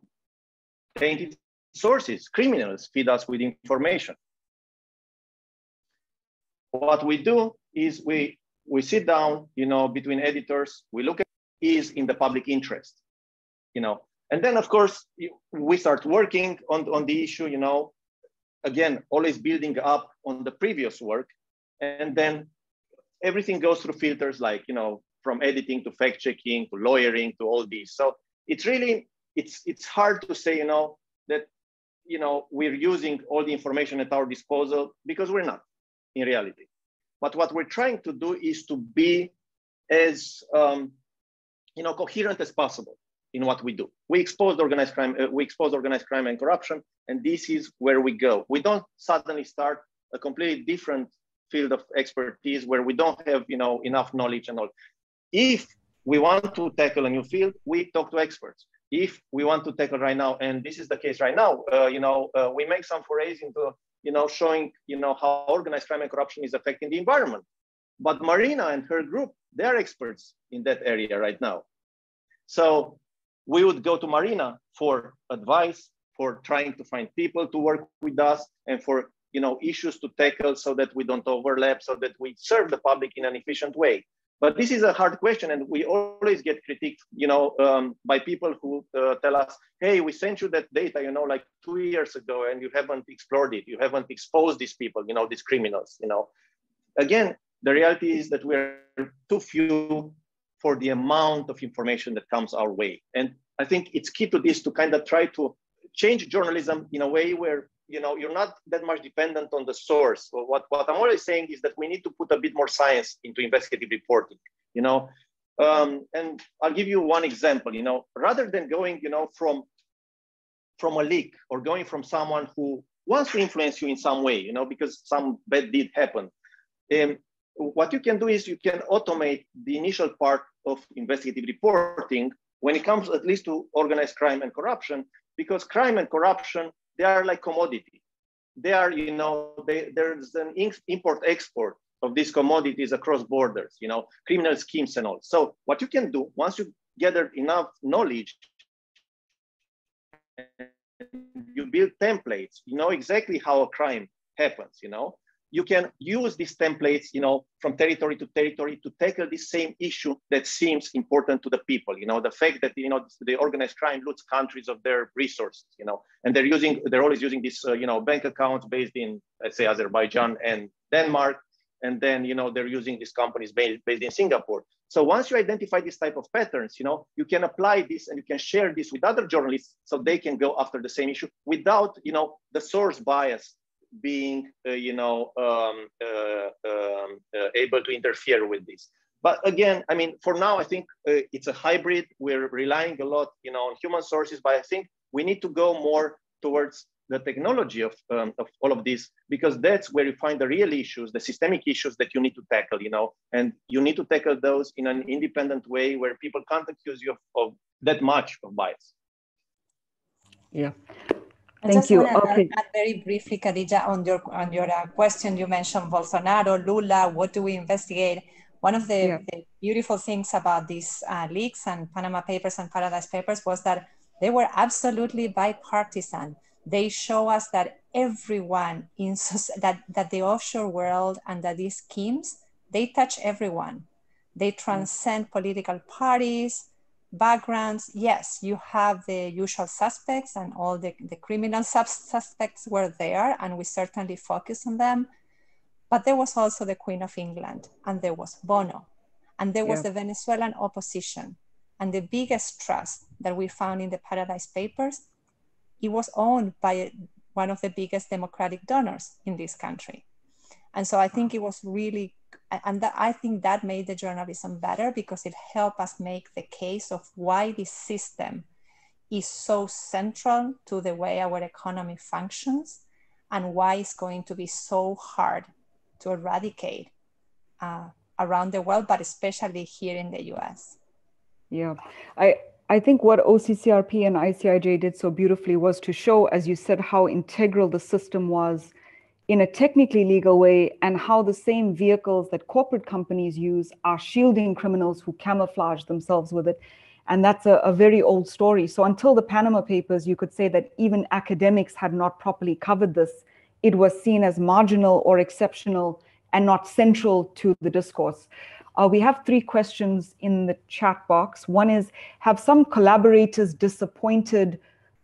tainted sources, criminals feed us with information what we do is we we sit down, you know, between editors, we look at is in the public interest, you know, and then of course we start working on, on the issue, you know, again, always building up on the previous work. And then everything goes through filters like, you know, from editing to fact checking to lawyering to all these. So it's really, it's, it's hard to say, you know, that, you know, we're using all the information at our disposal because we're not in reality. But what we're trying to do is to be as um, you know coherent as possible in what we do. We expose organized crime, uh, we expose organized crime and corruption, and this is where we go. We don't suddenly start a completely different field of expertise where we don't have you know enough knowledge and all. If we want to tackle a new field, we talk to experts. If we want to tackle right now, and this is the case right now, uh, you know, uh, we make some forays into, you know, showing, you know, how organized crime and corruption is affecting the environment. But Marina and her group, they're experts in that area right now. So we would go to Marina for advice, for trying to find people to work with us, and for you know issues to tackle so that we don't overlap, so that we serve the public in an efficient way. But this is a hard question, and we always get critiqued, you know, um, by people who uh, tell us, "Hey, we sent you that data, you know, like two years ago, and you haven't explored it. You haven't exposed these people, you know, these criminals, you know." Again, the reality is that we're too few for the amount of information that comes our way, and I think it's key to this to kind of try to change journalism in a way where you know you're not that much dependent on the source. So what, what i'm always saying is that we need to put a bit more science into investigative reporting you know? Um, and i'll give you one example you know? Rather than going you know from from a leak or going from someone who wants to influence you in some way you know because some bad deed happened um, what you can do is you can automate the initial part of investigative reporting when it comes at least to organized crime and corruption because crime and corruption they are like commodity. They are, you know, they, there's an import export of these commodities across borders, you know, criminal schemes and all. So what you can do once you gather enough knowledge, you build templates, you know exactly how a crime happens, you know, you can use these templates, you know, from territory to territory to tackle this same issue that seems important to the people. You know, the fact that you know the organized crime loots countries of their resources. You know, and they're using they're always using these uh, you know bank accounts based in let's say Azerbaijan and Denmark, and then you know they're using these companies based based in Singapore. So once you identify this type of patterns, you know, you can apply this and you can share this with other journalists so they can go after the same issue without, you know, the source bias being, uh, you know, um, uh, um, uh, able to interfere with this. But again, I mean, for now, I think it's a hybrid. We're relying a lot, you know, on human sources, but I think we need to go more towards the technology of, um, of all of this because that's where you find the real issues the systemic issues that you need to tackle you know and you need to tackle those in an independent way where people can't accuse you of, of that much of bias yeah Thank you. Okay. Add very briefly, Khadija, on your on your uh, question, you mentioned Bolsonaro, Lula. What do we investigate? One of the, yeah. the beautiful things about these uh, leaks and Panama Papers and Paradise Papers was that they were absolutely bipartisan. They show us that everyone in that that the offshore world and that these schemes they touch everyone. They transcend political parties, backgrounds, yes, you have the usual suspects and all the, the criminal suspects were there, and we certainly focus on them. But there was also the Queen of England, and there was Bono, and there was yeah. the Venezuelan opposition. And the biggest trust that we found in the Paradise Papers, it was owned by one of the biggest democratic donors in this country. And so I think it was really and that, I think that made the journalism better because it helped us make the case of why this system is so central to the way our economy functions and why it's going to be so hard to eradicate uh, around the world, but especially here in the US. Yeah, I, I think what OCCRP and ICIJ did so beautifully was to show, as you said, how integral the system was in a technically legal way and how the same vehicles that corporate companies use are shielding criminals who camouflage themselves with it. And that's a, a, very old story. So until the Panama Papers, you could say that even academics had not properly covered this. It was seen as marginal or exceptional and not central to the discourse. Uh, we have three questions in the chat box. One is Have some collaborators disappointed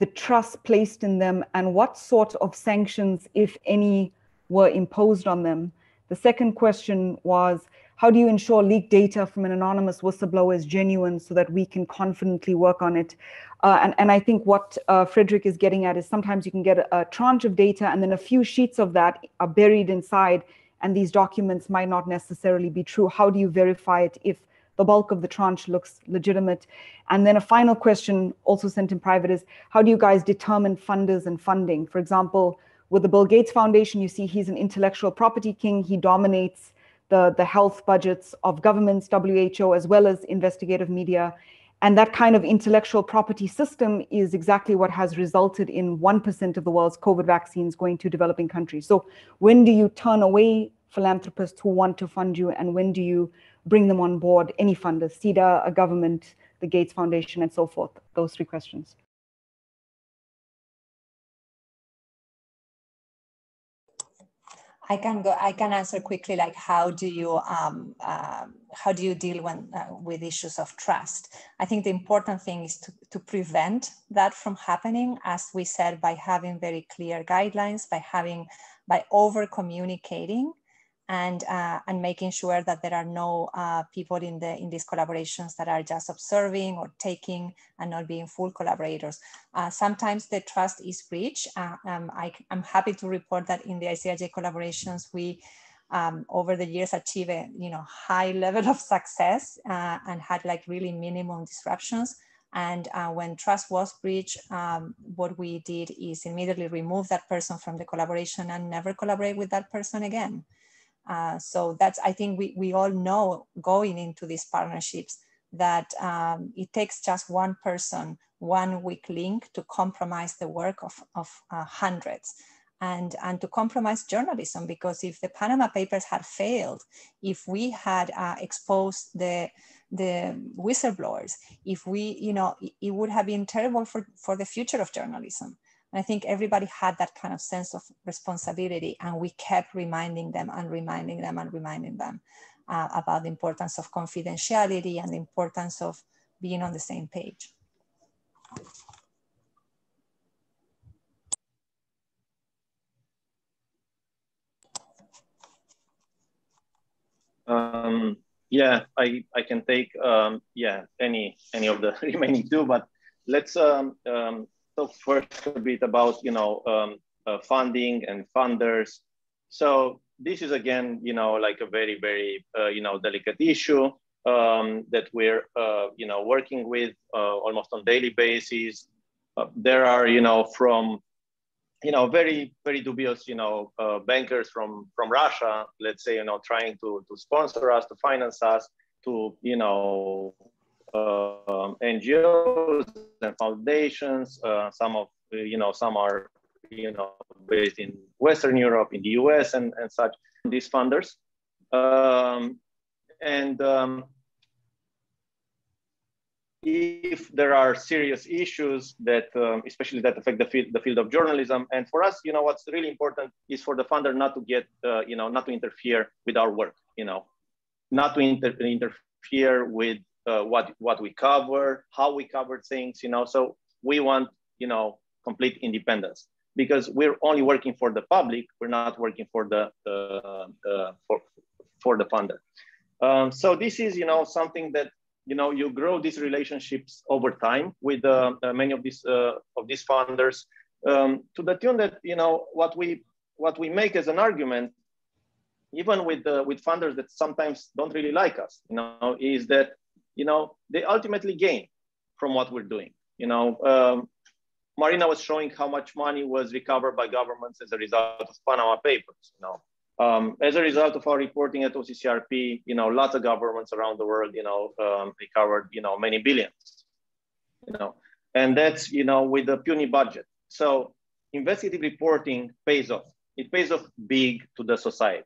the trust placed in them, and what sort of sanctions, if any, were imposed on them. The second question was how do you ensure leaked data from an anonymous whistleblower is genuine so that we can confidently work on it? Uh, and, and I think what uh, Frederik is getting at is sometimes you can get a, a tranche of data and then a few sheets of that are buried inside, and these documents might not necessarily be true. How do you verify it if the bulk of the tranche looks legitimate. And then a final question, also sent in private, is how do you guys determine funders and funding? For example, with the Bill Gates Foundation, you see he's an intellectual property king. He dominates the, the health budgets of governments, WHO, as well as investigative media. And that kind of intellectual property system is exactly what has resulted in 1% of the world's COVID vaccines going to developing countries. So when do you turn away philanthropists who want to fund you and when do you bring them on board, any funders, CIDA, a government, the Gates Foundation, and so forth? Those three questions. I can go. I can answer quickly. Like, how do you um, uh, how do you deal when uh, with issues of trust? I think the important thing is to to prevent that from happening, as we said, by having very clear guidelines, by having by over communicating and uh, and making sure that there are no uh, people in the in these collaborations that are just observing or taking and not being full collaborators. Uh, sometimes the trust is breached. Uh, um, I, am happy to report that in the ICIJ collaborations we. Um, over the years achieve a you know high level of success uh, and had like really minimum disruptions and uh, when trust was breached, um, what we did is immediately remove that person from the collaboration and never collaborate with that person again. Uh, so that's, I think we, we all know going into these partnerships that um, it takes just one person, one weak link to compromise the work of, of uh, hundreds. And, and to compromise journalism, because if the Panama Papers had failed, if we had uh, exposed the, the whistleblowers, if we, you know, it, it would have been terrible for, for the future of journalism. I think everybody had that kind of sense of responsibility, and we kept reminding them and reminding them and reminding them uh, about the importance of confidentiality and the importance of being on the same page. Um, yeah, I, I can take um, yeah any any of the remaining two, but let's um, um, talk first a bit about you know um, uh, funding and funders. So this is again you know like a very very uh, you know delicate issue um, that we're uh, you know working with uh, almost on daily basis. Uh, there are you know from you know very very dubious you know uh, bankers from from Russia, let's say you know trying to to sponsor us to finance us to you know um, NGOs and foundations. Uh, some of you know some are you know based in Western Europe, in the US, and and such. These funders, um, and um, if there are serious issues that, um, especially that affect the field, the field of journalism, and for us, you know, what's really important is for the funder not to get, uh, you know, not to interfere with our work, you know, not to inter interfere with uh, what what we cover, how we cover things, you know. So we want, you know, complete independence because we're only working for the public. We're not working for the uh, uh, for for the funder. Um, so this is, you know, something that you know you grow these relationships over time with uh, uh, many of these uh, of these funders um, to the tune that you know what we what we make as an argument even with with funders that sometimes don't really like us you know is that you know, they ultimately gain from what we're doing. You know, um, Marina was showing how much money was recovered by governments as a result of Panama Papers. You know, um, as a result of our reporting at OCCRP, you know, lots of governments around the world, you know, um, recovered, you know, many billions. You know, and that's you know with a puny budget. So investigative reporting pays off. It pays off big to the society.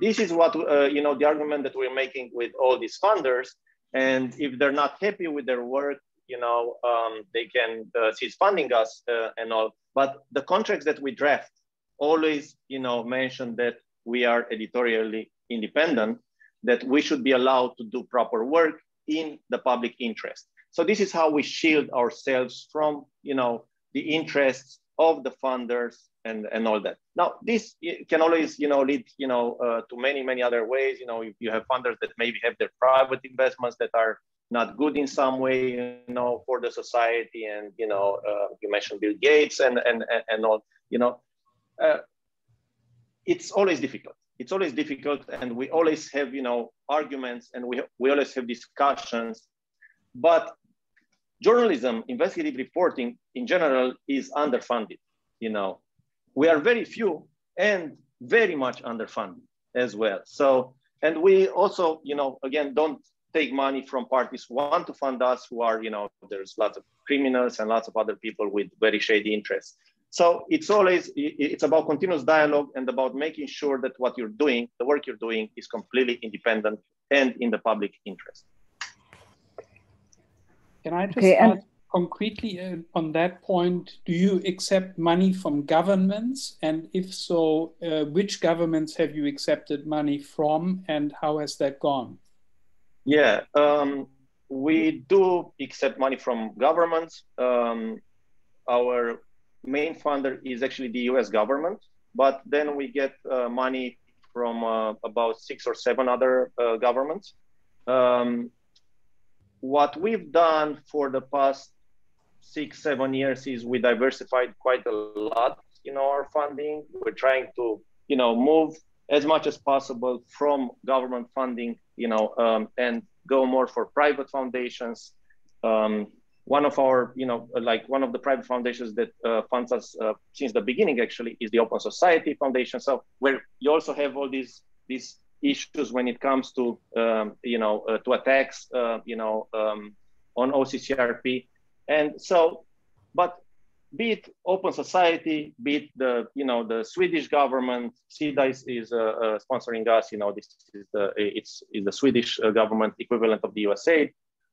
This is what uh, you know the argument that we're making with all these funders and if they're not happy with their work, you know, um, they can uh, cease funding us uh, and all. But the contracts that we draft always, you know, mention that we are editorially independent, that we should be allowed to do proper work in the public interest. So this is how we shield ourselves from, you know, the interests of the funders and, and all that. Now, this can always, you know, lead, you know, uh, to many, many other ways. You know, if you have funders that maybe have their private investments that are not good in some way, you know, for the society. And, you know, uh, you mentioned Bill Gates and, and, and, and all, you know, uh, it's always difficult. It's always difficult. And we always have, you know, arguments and we, we always have discussions. But journalism, investigative reporting in general is underfunded. You know, we are very few and very much underfunded as well. So and we also, you know, again, don't take money from parties who want to fund us, who are, you know, there's lots of criminals and lots of other people with very shady interests. So it's always, it's about continuous dialogue and about making sure that what you're doing, the work you're doing is completely independent and in the public interest. Can I just okay, add concretely uh, on that point, do you accept money from governments? And if so, uh, which governments have you accepted money from and how has that gone? Yeah, um, we do accept money from governments. Um, our main funder is actually the US government, but then we get uh, money from uh, about six or seven other uh, governments. Um, what we've done for the past six, seven years is we diversified quite a lot in our funding. We're trying to, you know, move as much as possible from government funding, you know, um, and go more for private foundations. Um, one of our, you know, like one of the private foundations that uh, funds us uh, since the beginning actually is the Open Society Foundation. So where you also have all these these issues when it comes to, um, you know, uh, to attacks, uh, you know, um, on OCCRP. And so, but be it Open Society, be it the you know the Swedish government, Sida is, is uh, uh, sponsoring us. You know this is the it's is the Swedish uh, government equivalent of the USAID,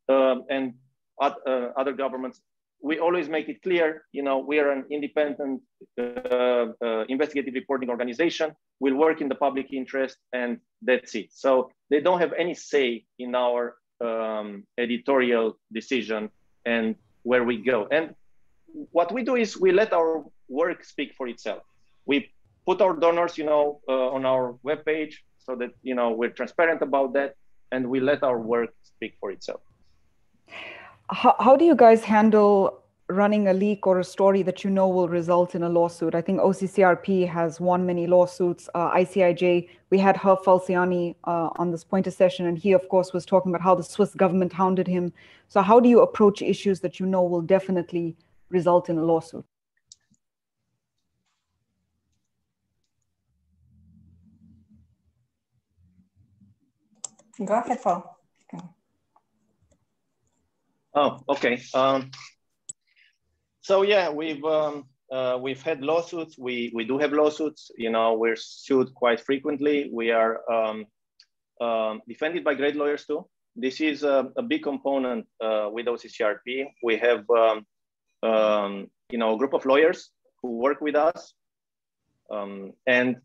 um, and uh, other governments. We always make it clear, you know, we are an independent uh, uh, investigative reporting organization. We'll work in the public interest, and that's it. So they don't have any say in our um, editorial decision and where we go. And what we do is we let our work speak for itself. We put our donors, you know, uh, on our webpage so that you know we're transparent about that, and we let our work speak for itself. How, how do you guys handle running a leak or a story that you know will result in a lawsuit? I think OCCRP has won many lawsuits. Uh, ICIJ, we had Hervé Falciani uh, on this Poynter session, and he, of course, was talking about how the Swiss government hounded him. So, how do you approach issues that you know will definitely result in a lawsuit? Go ahead, Paul. Oh, okay. Um, so yeah, we've um, uh, we've had lawsuits. We we do have lawsuits. You know, we're sued quite frequently. We are um, um defended by great lawyers too. This is a, a big component uh, with OCCRP. We have um, um, you know, a group of lawyers who work with us. Um, and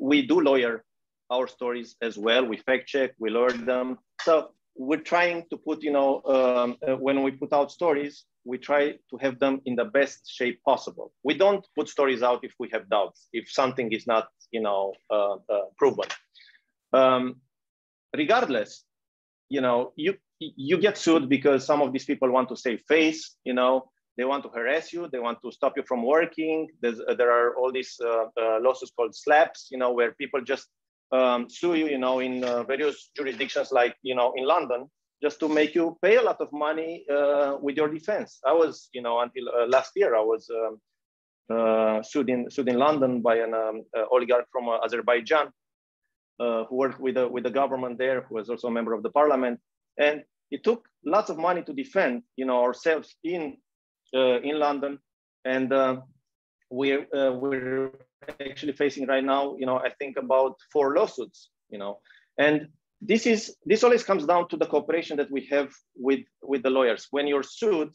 we do lawyer our stories as well. We fact check, we learn them. So we're trying to put, you know, um, uh, when we put out stories, we try to have them in the best shape possible. We don't put stories out if we have doubts, if something is not, you know, uh, uh, proven. Um, regardless, you know, you you get sued because some of these people want to save face, you know, they want to harass you. They want to stop you from working. There's, uh, there are all these uh, uh, lawsuits called SLAPPs, you know, where people just um, sue you, you know, in uh, various jurisdictions, like, you know, in London, just to make you pay a lot of money uh, with your defense. I was, you know, until uh, last year, I was um, sued, in, sued in London by an um, oligarch from Azerbaijan who worked with the, with the government there, who was also a member of the parliament. And it took lots of money to defend, you know, ourselves in uh, in London, and uh, we're uh, we're actually facing right now, you know, I think about four lawsuits, you know, and this is this always comes down to the cooperation that we have with with the lawyers. When you're sued,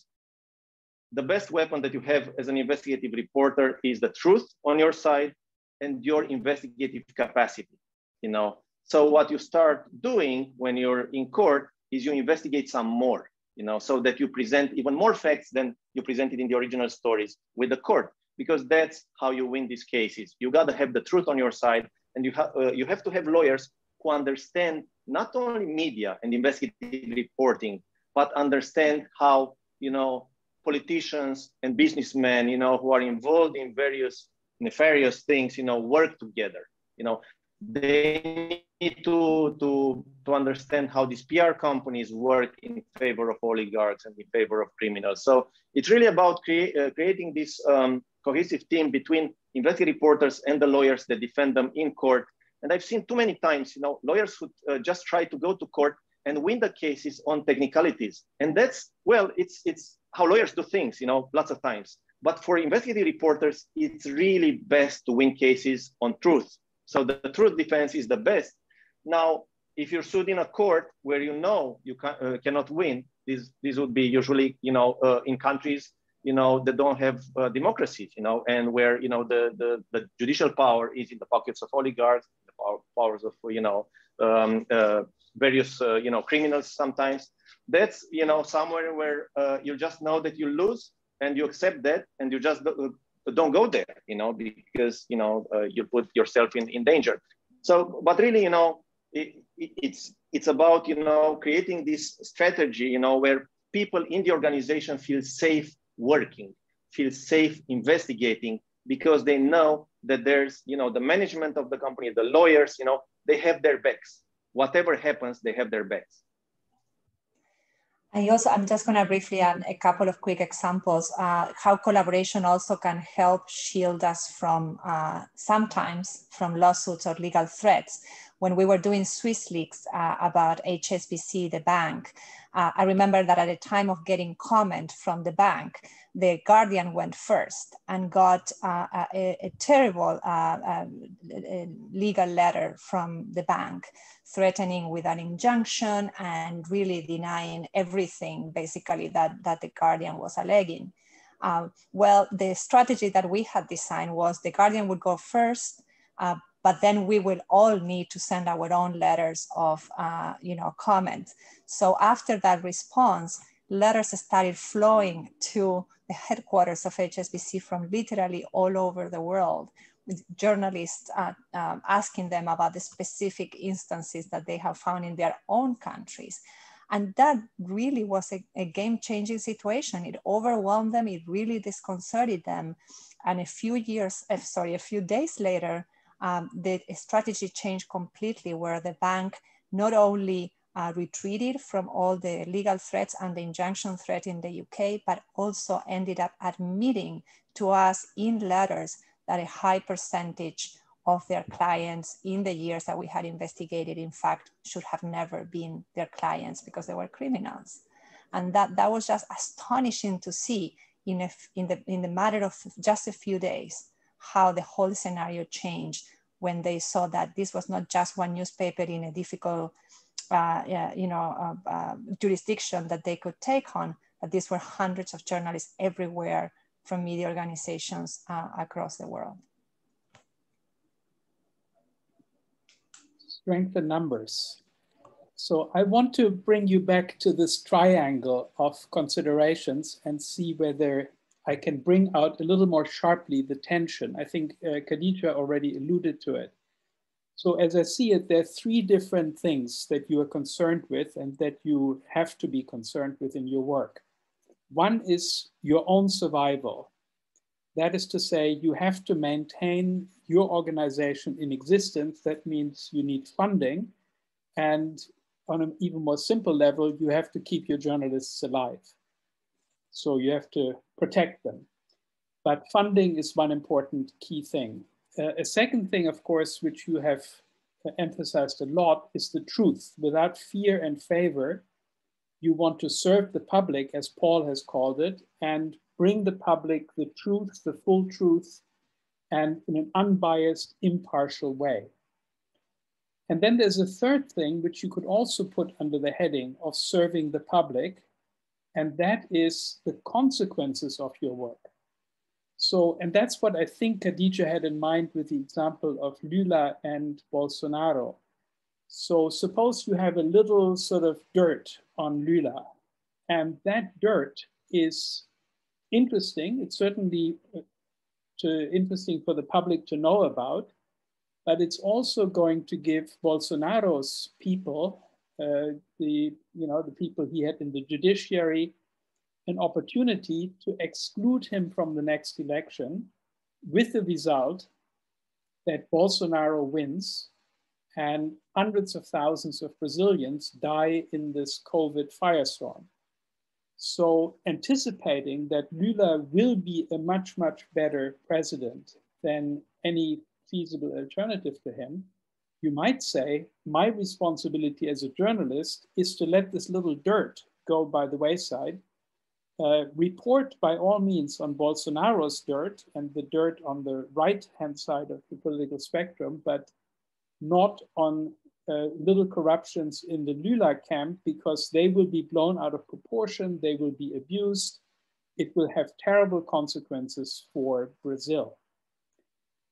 the best weapon that you have as an investigative reporter is the truth on your side and your investigative capacity you know. So what you start doing when you're in court is you investigate some more you know, so that you present even more facts than you presented in the original stories with the court, because that's how you win these cases. You got to have the truth on your side, and you, ha- uh, you have to have lawyers who understand not only media and investigative reporting, but understand how, you know, politicians and businessmen, you know, who are involved in various nefarious things, you know, work together. You know, they need to, to, to understand how these PR companies work in favor of oligarchs and in favor of criminals. So it's really about uh, creating this um, cohesive team between investigative reporters and the lawyers that defend them in court And I've seen too many times, you know, lawyers who uh, just try to go to court and win the cases on technicalities. And that's, well, it's, it's how lawyers do things, you know, lots of times. But for investigative reporters, it's really best to win cases on truth. So the, the truth defense is the best. Now, if you're sued in a court where you know you can, uh, cannot win, this, this would be usually, you know, uh, in countries, you know, that don't have uh, democracies, you know, and where, you know, the, the, the judicial power is in the pockets of oligarchs, the power, powers of, you know, um, uh, various, uh, you know, criminals sometimes. That's, you know, somewhere where uh, you just know that you lose and you accept that and you just don't go there, you know, because, you know, you put yourself in, in danger. So, but really, you know, it, it's it's about you know creating this strategy you know where people in the organization feel safe working feel safe investigating because they know that there's you know the management of the company the lawyers you know they have their backs. Whatever happens they have their backs. I also, I'm just going to briefly add a couple of quick examples. Uh, how collaboration also can help shield us from uh, sometimes from lawsuits or legal threats. When we were doing Swiss leaks uh, about HSBC, the bank, uh, I remember that at the time of getting comment from the bank, the Guardian went first and got uh, a, a, terrible uh, a legal letter from the bank threatening with an injunction and really denying everything basically that, that the Guardian was alleging. Uh, well, the strategy that we had designed was the Guardian would go first, uh, but then we will all need to send our own letters of uh, you know comment. So after that response letters started flowing to the headquarters of hsbc from literally all over the world with journalists uh, um, asking them about the specific instances that they have found in their own countries. And that really was a, a game-changing situation. It overwhelmed them. It really disconcerted them. And a few years uh, sorry a few days later um, the strategy changed completely where the bank not only uh, retreated from all the legal threats and the injunction threat in the UK, but also ended up admitting to us in letters that a high percentage of their clients in the years that we had investigated, in fact, should have never been their clients because they were criminals. And that, that was just astonishing to see in, a, in, the, in the matter of just a few days how the whole scenario changed when they saw that this was not just one newspaper in a difficult uh, you know, uh, uh, jurisdiction that they could take on, but these were hundreds of journalists everywhere from media organizations uh, across the world. Strength in numbers. So I want to bring you back to this triangle of considerations and see whether I can bring out a little more sharply the tension. I think uh, Khadija already alluded to it. So as I see it, there are three different things that you are concerned with and that you have to be concerned with in your work. One is your own survival. That is to say, you have to maintain your organization in existence. That means you need funding. And on an even more simple level, you have to keep your journalists alive. So you have to protect them. But funding is one important key thing. Uh, a second thing, of course, which you have emphasized a lot is the truth. Without fear and favor, you want to serve the public, as Paul has called it, and bring the public the truth, the full truth, and in an unbiased, impartial way. And then there's a third thing, which you could also put under the heading of serving the public, and that is the consequences of your work. So, and that's what I think Khadija had in mind with the example of Lula and Bolsonaro. So suppose you have a little sort of dirt on Lula, and that dirt is interesting. It's certainly uh, to, interesting for the public to know about, but it's also going to give Bolsonaro's people Uh, the, you know, the people he had in the judiciary, an opportunity to exclude him from the next election with the result that Bolsonaro wins and hundreds of thousands of Brazilians die in this COVID firestorm. So anticipating that Lula will be a much, much better president than any feasible alternative to him, you might say, my responsibility as a journalist is to let this little dirt go by the wayside, uh, report by all means on Bolsonaro's dirt and the dirt on the right hand side of the political spectrum, but not on uh, little corruptions in the Lula camp because they will be blown out of proportion, they will be abused, it will have terrible consequences for Brazil.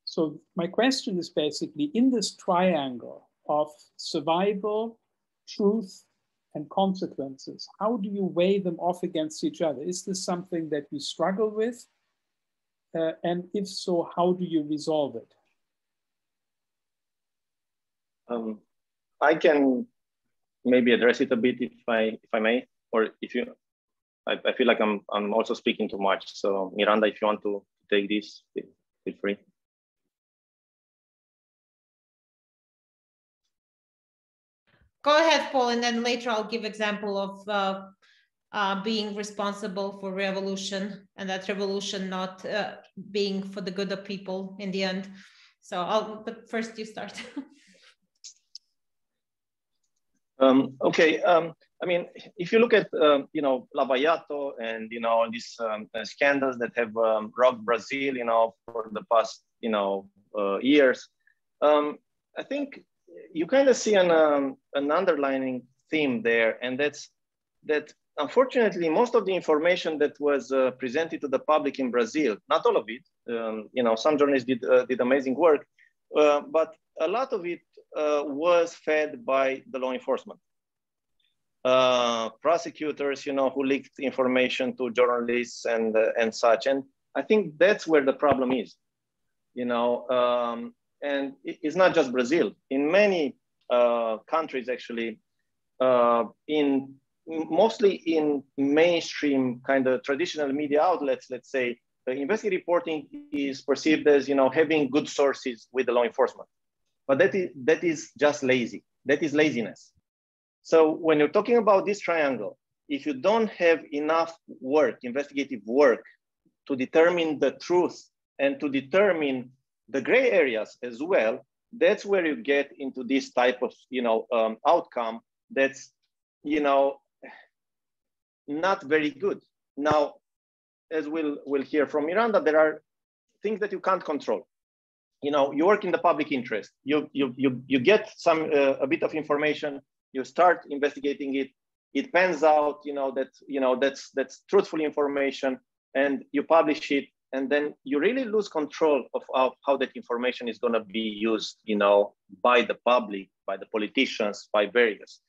So my question is basically in this triangle of survival, truth, and consequences, how do you weigh them off against each other? Is this something that you struggle with? Uh, and if so, how do you resolve it? Um, I can maybe address it a bit if I if I may, or if you, I, I feel like I'm I'm also speaking too much. So Miranda, if you want to take this, feel free. Go ahead, Paul, and then later I'll give example of uh, uh, being responsible for revolution and that revolution not uh, being for the good of people in the end. So I'll, but first you start. um, okay, um, I mean, if you look at, um, you know, Lava Jato and, you know, all these um, uh, scandals that have um, rocked Brazil, you know, for the past, you know, uh, years, um, I think you kind of see an, um, an underlining theme there, and that's that unfortunately, most of the information that was uh, presented to the public in Brazil, not all of it, um, you know, some journalists did, uh, did amazing work, uh, but a lot of it uh, was fed by the law enforcement. Uh, prosecutors, you know, who leaked information to journalists and, uh, and such. And I think that's where the problem is. You know, um, and it's not just Brazil. In many uh, countries, actually, uh, in mostly in mainstream kind of traditional media outlets, let's say, the investigative reporting is perceived as you know having good sources with the law enforcement, but that is that is just lazy. That is laziness. So when you're talking about this triangle, if you don't have enough work, investigative work, to determine the truth and to determine the gray areas as well, that's where you get into this type of you know um, outcome that's you know not very good. Now, as we'll we'll hear from Miranda, there are things that you can't control. You know, you work in the public interest. You you you you get some uh, a bit of information. You start investigating it. It pans out. You know that you know that's that's truthful information, and you publish it and then you really lose control of, how that information is going to be used you know by the public by the politicians by various.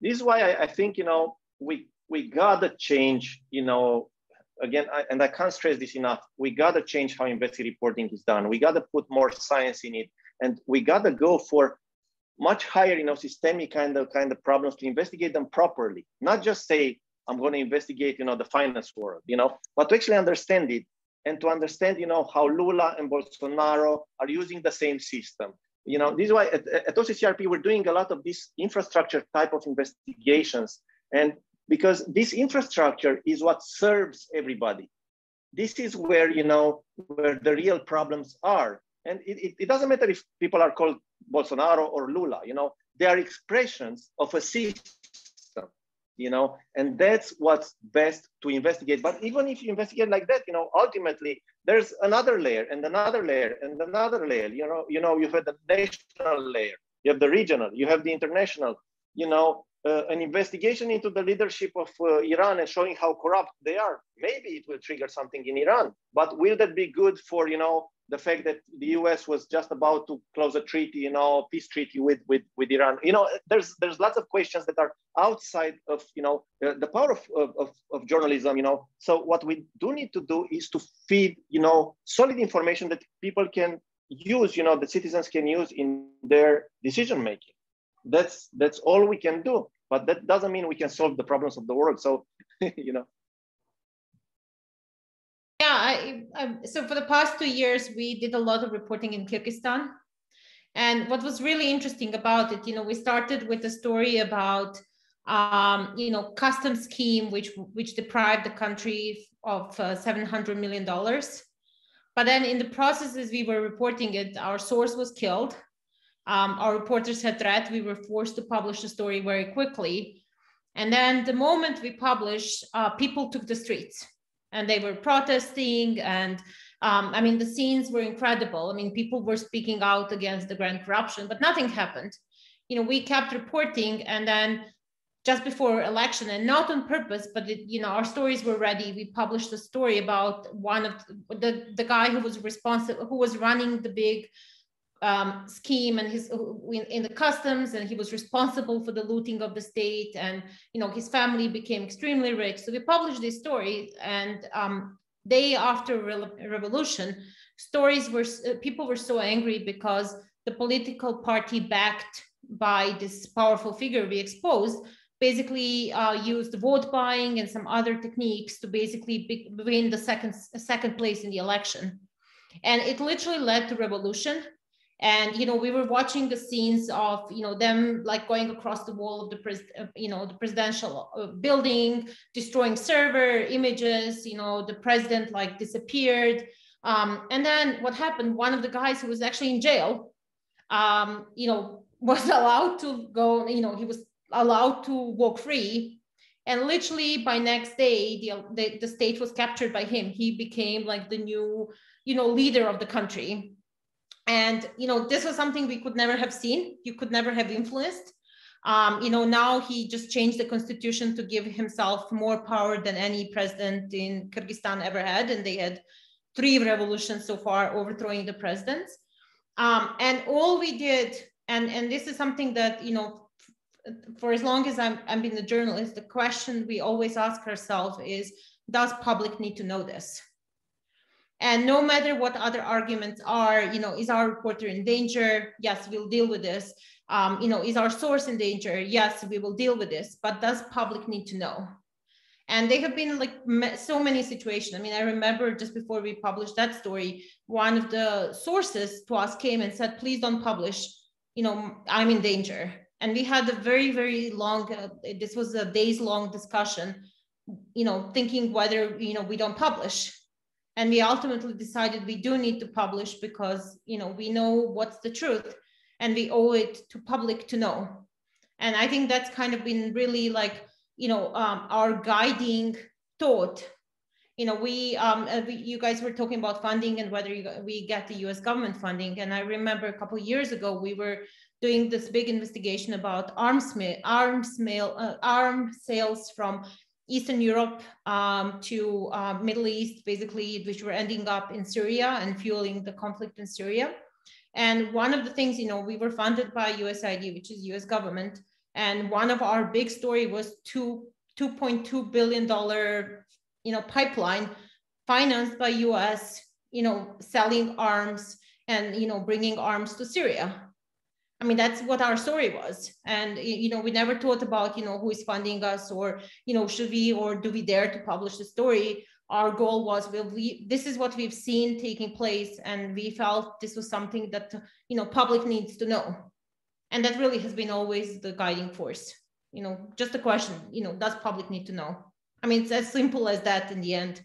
This is why I, I think you know we we gotta change you know again I, and i can't stress this enough. We gotta change how investigative reporting is done. We gotta put more science in it and we gotta go for much higher you know systemic kind of kind of problems to investigate them properly. Not just say i'm going to investigate you know the finance world you know but to actually understand it and to understand, you know, how Lula and Bolsonaro are using the same system. You know, this is why at, at OCCRP, we're doing a lot of these infrastructure type of investigations. And because this infrastructure is what serves everybody. This is where, you know, where the real problems are. And it, it, it doesn't matter if people are called Bolsonaro or Lula, you know, they are expressions of a system you know, and that's what's best to investigate. But even if you investigate like that, you know, ultimately there's another layer and another layer and another layer. You know, you know, you've the national layer, you have the regional, you have the international. You know, uh, an investigation into the leadership of uh, Iran and showing how corrupt they are. Maybe it will trigger something in Iran, but will that be good for you know the fact that the U.S. was just about to close a treaty, you know, peace treaty with with with Iran. You know, there's there's lots of questions that are outside of you know the power of, of of journalism. You know, so what we do need to do is to feed you know solid information that people can use. You know, the citizens can use in their decision making. That's that's all we can do. But that doesn't mean we can solve the problems of the world. So, you know. I, I, so for the past two years, we did a lot of reporting in Kyrgyzstan. And what was really interesting about it, you know, we started with a story about, um, you know, custom scheme, which, which deprived the country of uh, $700 million. But then in the processes we were reporting it, our source was killed. Um, our reporters had threat. We were forced to publish the story very quickly. And then the moment we published, uh, people took the streets and they were protesting. And um, I mean, the scenes were incredible. I mean, people were speaking out against the grand corruption, but nothing happened. You know, we kept reporting and then just before election and not on purpose, but it, you know, our stories were ready. We published a story about one of the, the guy who was responsible, who was running the big um, scheme and his in, the customs and he was responsible for the looting of the state and you know his family became extremely rich. So we published this story and um, day after re- revolution stories were uh, people were so angry because the political party backed by this powerful figure we exposed basically uh, used vote buying and some other techniques to basically win the second second place in the election. And it literally led to revolution and you know we were watching the scenes of you know them like going across the wall of the pres- you know the presidential uh, building destroying server images you know the president like disappeared. Um, and then what happened one of the guys who was actually in jail um, you know was allowed to go you know he was allowed to walk free. And literally by next day the, the, the state was captured by him. He became like the new you know leader of the country and you know this was something we could never have seen. You could never have influenced. Um, you know now he just changed the constitution to give himself more power than any president in kyrgyzstan ever had. And they had three revolutions so far overthrowing the presidents um, and all we did and and this is something that you know for as long as I'm, I'm being a journalist the question we always ask ourselves is does public need to know this and no matter what other arguments are, you know, is our reporter in danger? Yes, we'll deal with this. Um, you know, is our source in danger? Yes, we will deal with this. But does public need to know? And they have been like so many situations. I mean, I remember just before we published that story, one of the sources to us came and said, please don't publish, you know, I'm in danger. And we had a very, very long, uh, this was a days long discussion, you know, thinking whether, you know, we don't publish and we ultimately decided we do need to publish because you know we know what's the truth and we owe it to public to know. And i think that's kind of been really like you know um, our guiding thought. You know we, um, uh, we, you guys were talking about funding and whether you, we get the us government funding. And i remember a couple years ago we were doing this big investigation about arms arms mail uh, arm sales from Eastern Europe um, to uh, Middle East, basically, which were ending up in Syria and fueling the conflict in Syria. And one of the things, you know, we were funded by USAID, which is US government. And one of our big story was two, $2.2 billion, you know, pipeline financed by US, you know, selling arms and, you know, bringing arms to Syria. I mean, that's what our story was. And, you know, we never thought about, you know, who is funding us or, you know, should we or do we dare to publish the story? Our goal was, we, this is what we've seen taking place. And we felt this was something that, you know, public needs to know. And that really has been always the guiding force. You know, just a question, you know, does public need to know? I mean, it's as simple as that in the end.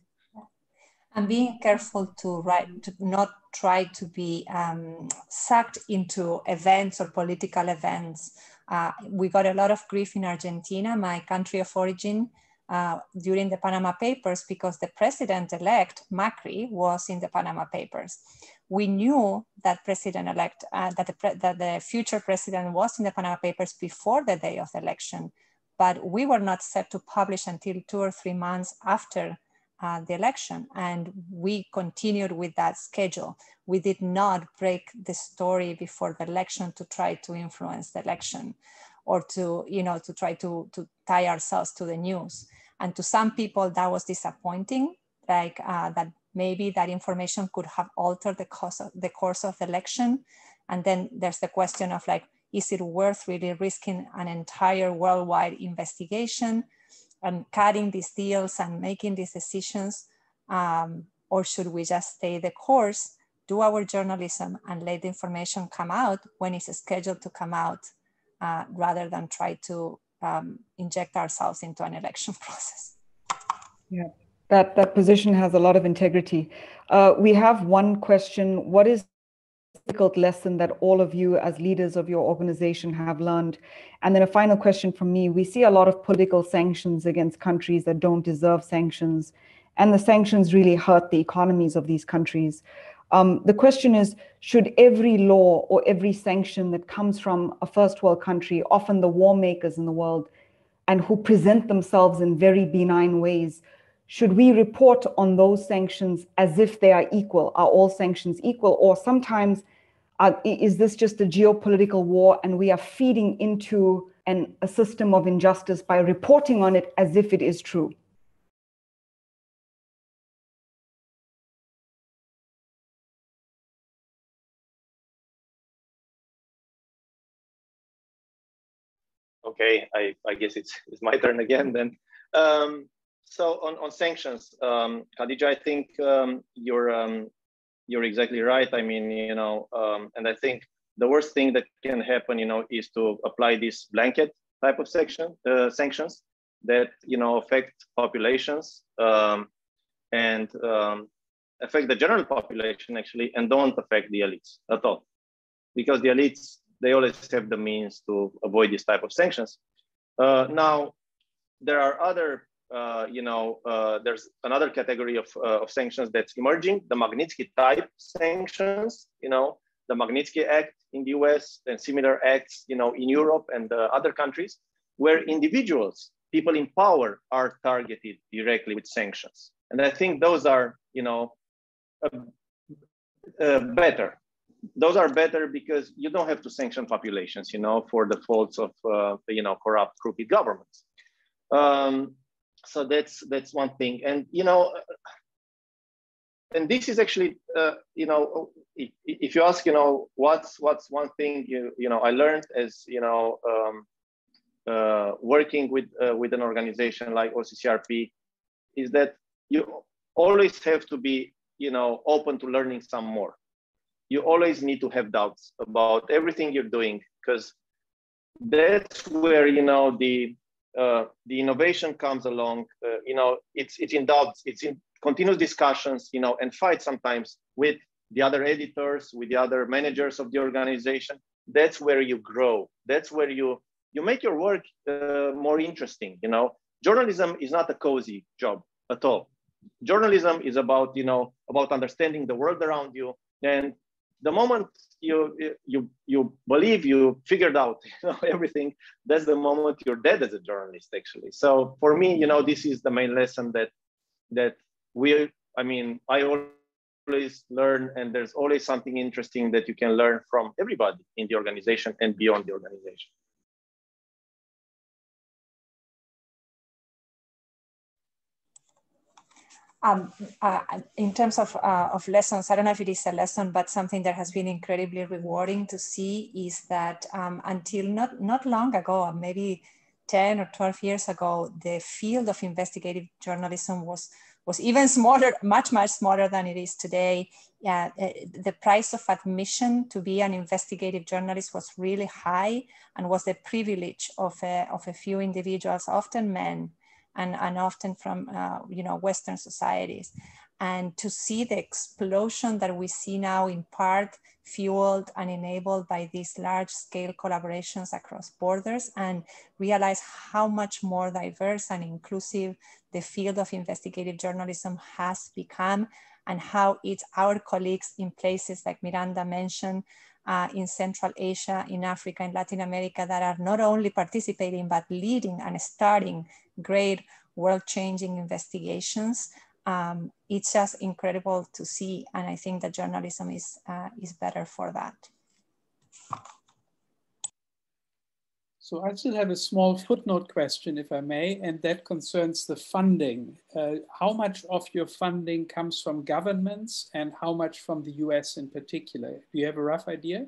And being careful to write, to not try to be um, sucked into events or political events. Uh, we got a lot of grief in Argentina, my country of origin, uh, during the Panama Papers because the president-elect Macri was in the Panama Papers. We knew that president-elect, uh, that, the that the future president was in the Panama Papers before the day of the election, but we were not set to publish until two or three months after uh, the election and we continued with that schedule. We did not break the story before the election to try to influence the election or to, you know, to try to, to tie ourselves to the news. And to some people that was disappointing, like uh, that maybe that information could have altered the course of the course of the election. And then there's the question of like, is it worth really risking an entire worldwide investigation and cutting these deals and making these decisions? Um, or should we just stay the course, do our journalism and let the information come out when it's scheduled to come out uh, rather than try to um, inject ourselves into an election process? Yeah, that, that position has a lot of integrity. Uh, we have one question. What is difficult lesson that all of you as leaders of your organization have learned? And then a final question from me. We see a lot of political sanctions against countries that don't deserve sanctions, and the sanctions really hurt the economies of these countries. Um, the question is, should every law or every sanction that comes from a first world country, often the war makers in the world, and who present themselves in very benign ways, should we report on those sanctions as if they are equal? Are all sanctions equal? Or sometimes uh, is this just a geopolitical war and we are feeding into an, a system of injustice by reporting on it as if it is true? Okay, I, I guess it's, it's my turn again then. Um, so on, on sanctions, um, Khadija, I think um, you're um, you're exactly right. I mean, you know, um, and I think the worst thing that can happen, you know, is to apply this blanket type of section uh, sanctions that you know affect populations um, and um, affect the general population actually, and don't affect the elites at all, because the elites they always have the means to avoid this type of sanctions. Uh, now, there are other uh, you know, uh, there's another category of, uh, of sanctions that's emerging, the Magnitsky type sanctions, you know, the Magnitsky Act in the US and similar acts, you know, in Europe and other countries, where individuals, people in power are targeted directly with sanctions. And I think those are, you know, better. Those are better because you don't have to sanction populations, you know, for the faults of, uh, you know, corrupt, crooked governments. Um, so that's that's one thing. And you know and this is actually uh, you know if, if, you ask you know what's what's one thing you you know i learned as you know um, uh, working with uh, with an organization like occrp is that you always have to be you know open to learning some more. You always need to have doubts about everything you're doing because that's where you know the uh, the innovation comes along, uh, you know, it's, it's in doubts, it's in continuous discussions, you know, and fight sometimes with the other editors, with the other managers of the organization. That's where you grow. That's where you, you make your work uh, more interesting, you know. Journalism is not a cozy job at all. Journalism is about, you know, about understanding the world around you and the moment you you you believe you figured out you know, everything that's the moment you're dead as a journalist actually. So for me you know this is the main lesson that that we i mean i always learn and there's always something interesting that you can learn from everybody in the organization and beyond the organization Um, uh, in terms of, uh, of lessons, I don't know if it is a lesson, but something that has been incredibly rewarding to see is that um, until not, not long ago, maybe 10 or 12 years ago, the field of investigative journalism was, was even smaller, much, much smaller than it is today. Yeah, uh, the price of admission to be an investigative journalist was really high and was the privilege of a, of a few individuals, often men, and, and often from uh, you know Western societies. And to see the explosion that we see now in part fueled and enabled by these large scale collaborations across borders and realize how much more diverse and inclusive the field of investigative journalism has become and how it's our colleagues in places like Miranda mentioned uh, in Central Asia, in Africa, in Latin America that are not only participating but leading and starting great world-changing investigations. Um, it's just incredible to see, and I think that journalism is uh, is better for that. So I still have a small footnote question, if I may, and that concerns the funding. Uh, how much of your funding comes from governments and how much from the US in particular? Do you have a rough idea?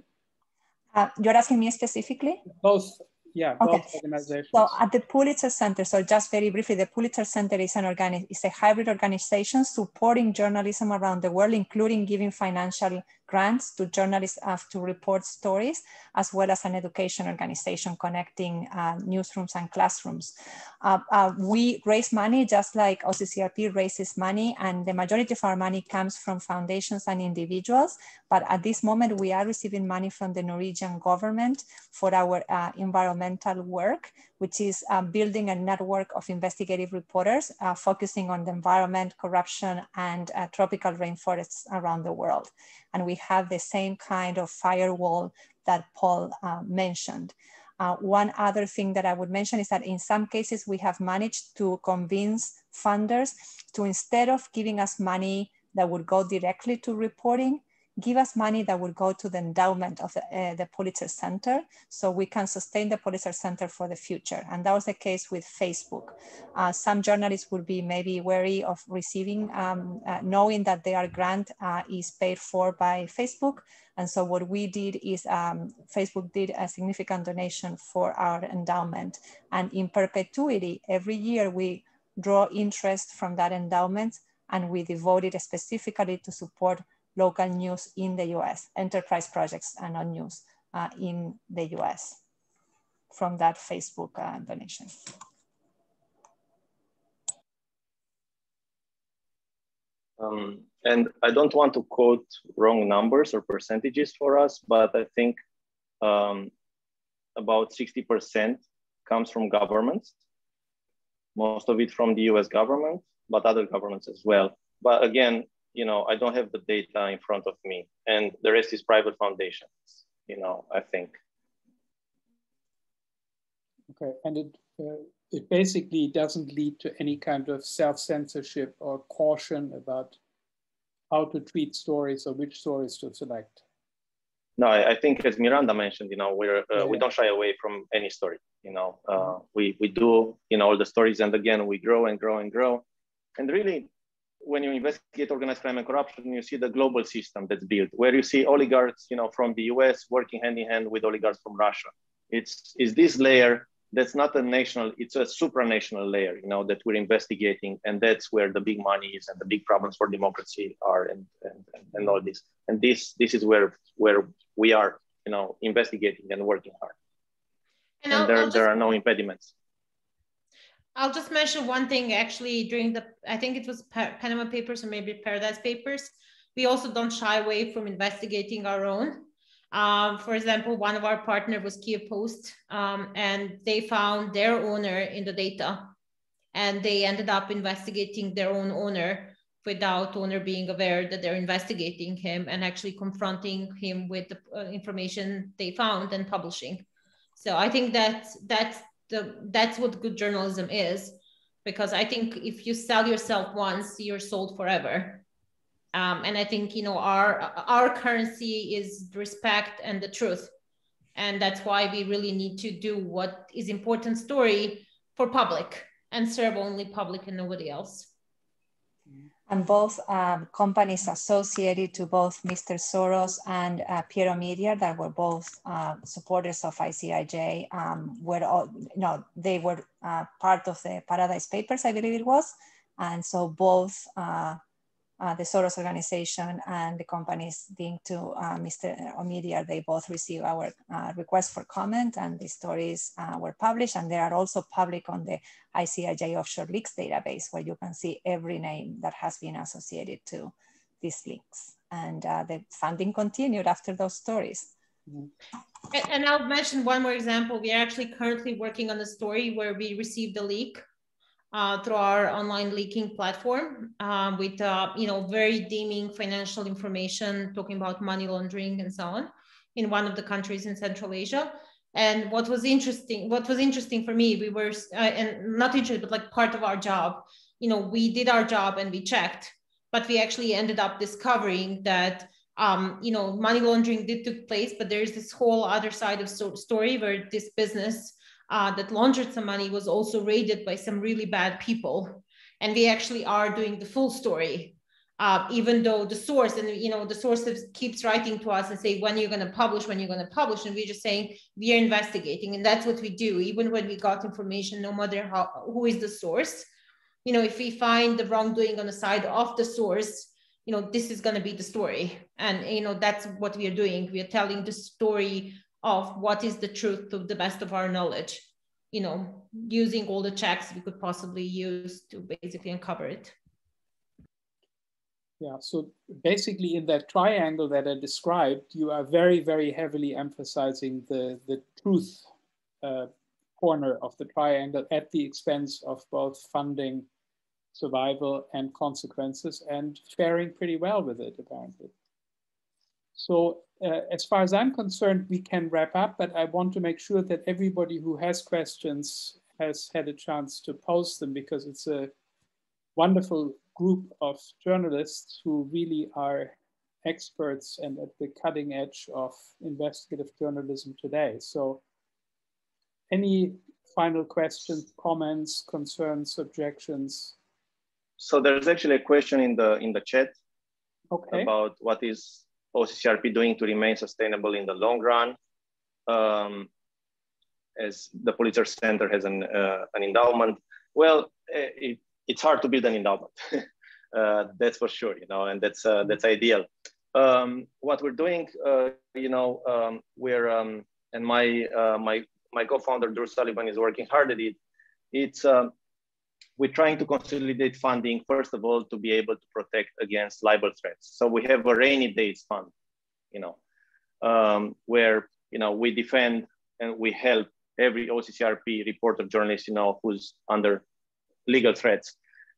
Uh, you're asking me specifically? Both yeah, okay. organizations. So at the Pulitzer Center, so just very briefly, the Pulitzer Center is an organi- is a hybrid organization supporting journalism around the world, including giving financial grants to journalists uh, to report stories, as well as an education organization connecting uh, newsrooms and classrooms. Uh, uh we raise money just like OCCRP raises money, and the majority of our money comes from foundations and individuals. But at this moment, we are receiving money from the Norwegian government for our uh, environmental work, which is uh, building a network of investigative reporters focusing on the environment, corruption, and tropical rainforests around the world and we have the same kind of firewall that Paul uh, mentioned. Uh, one other thing that I would mention is that in some cases we have managed to convince funders to instead of giving us money that would go directly to reporting, give us money that would go to the endowment of the, uh, the Pulitzer Center so we can sustain the Pulitzer Center for the future. And that was the case with Facebook. Uh, some journalists would be maybe wary of receiving, um, uh, knowing that their grant uh, is paid for by Facebook. And so what we did is um, Facebook did a significant donation for our endowment. And in perpetuity, every year we draw interest from that endowment and we devote it specifically to support local news in the US, enterprise projects and on news uh, in the US from that Facebook uh, donation. Um, and I don't want to quote wrong numbers or percentages for us, but I think um, about 60% comes from governments, most of it from the US government, but other governments as well. But again, you know, I don't have the data in front of me, and the rest is private foundations. You know, I think. Okay, and it uh, it basically doesn't lead to any kind of self censorship or caution about how to treat stories or which stories to select. No, I, I think as Miranda mentioned, you know, we're uh, yeah. we don't shy away from any story. You know, uh, mm-hmm. we we do you know all the stories, and again we grow and grow and grow, and really when you investigate organized crime and corruption, you see the global system that's built, where you see oligarchs, you know, from the US working hand in hand with oligarchs from Russia. It's is this layer that's not a national, it's a supranational layer, you know, that we're investigating, and that's where the big money is and the big problems for democracy are, and and, and all this. And this this is where where we are, you know, investigating and working hard. And, and there, just... there are no impediments. I'll just mention one thing actually during the, I think it was Panama Papers or maybe Paradise Papers. We also don't shy away from investigating our own. Um, for example, one of our partner was Kiev Post um, and they found their owner in the data and they ended up investigating their own owner without owner being aware that they're investigating him and actually confronting him with the uh, information they found and publishing. So I think that that's the that's what good journalism is because i think if you sell yourself once you're sold forever. Um, and i think you know our our currency is respect and the truth. And that's why we really need to do what is important story for public and serve only public and nobody else and both um, companies associated to both Mr. Soros and uh, Pierre Omidyar that were both uh, supporters of ICIJ um, were all, you know, they were uh, part of the Paradise Papers, I believe it was. And so both uh, the Soros organization and the companies linked to uh, Mr. Omidyar, they both received our uh, request for comment and the stories uh, were published and they are also public on the ICIJ Offshore Leaks database where you can see every name that has been associated to these leaks. And uh, the funding continued after those stories. And I'll mention one more example. We are actually currently working on a story where we received a leak uh, through our online leaking platform um, with uh, you know very deeming financial information talking about money laundering and so on in one of the countries in central asia. And what was interesting what was interesting for me we were uh, and not interested but like part of our job you know we did our job and we checked but we actually ended up discovering that um, you know money laundering did took place but there's this whole other side of so- story where this business uh, that laundered some money was also raided by some really bad people. And we actually are doing the full story, uh, even though the source and you know the source keeps writing to us and say when you're going to publish, when you're going to publish, and we're just saying we are investigating, and that's what we do. Even when we got information, no matter how who is the source, you know, if we find the wrongdoing on the side of the source, you know, this is going to be the story. And, you know, that's what we are doing. We are telling the story of what is the truth to the best of our knowledge, you know, using all the checks we could possibly use to basically uncover it. Yeah, so basically in that triangle that I described, you are very, very heavily emphasizing the, the truth uh, corner of the triangle at the expense of both funding, survival, and consequences, and faring pretty well with it, apparently. So uh, as far as I'm concerned, we can wrap up, but I want to make sure that everybody who has questions has had a chance to post them because it's a wonderful group of journalists who really are experts and at the cutting edge of investigative journalism today. So any final questions, comments, concerns, objections? So there's actually a question in the in the chat okay. about what is OCCRP doing to remain sustainable in the long run. Um, as the Pulitzer Center has an, uh, an endowment. Well, eh, it, it's hard to build an endowment. uh, that's for sure, you know, and that's uh, that's ideal. Um, what we're doing, uh, you know, um, we're um, and my uh, my my co-founder Drew Sullivan is working hard at it. It's um, we're trying to consolidate funding first of all to be able to protect against libel threats. So we have a rainy days fund, you know, um, where you know we defend and we help every OCCRP reporter journalist, you know, who's under legal threats.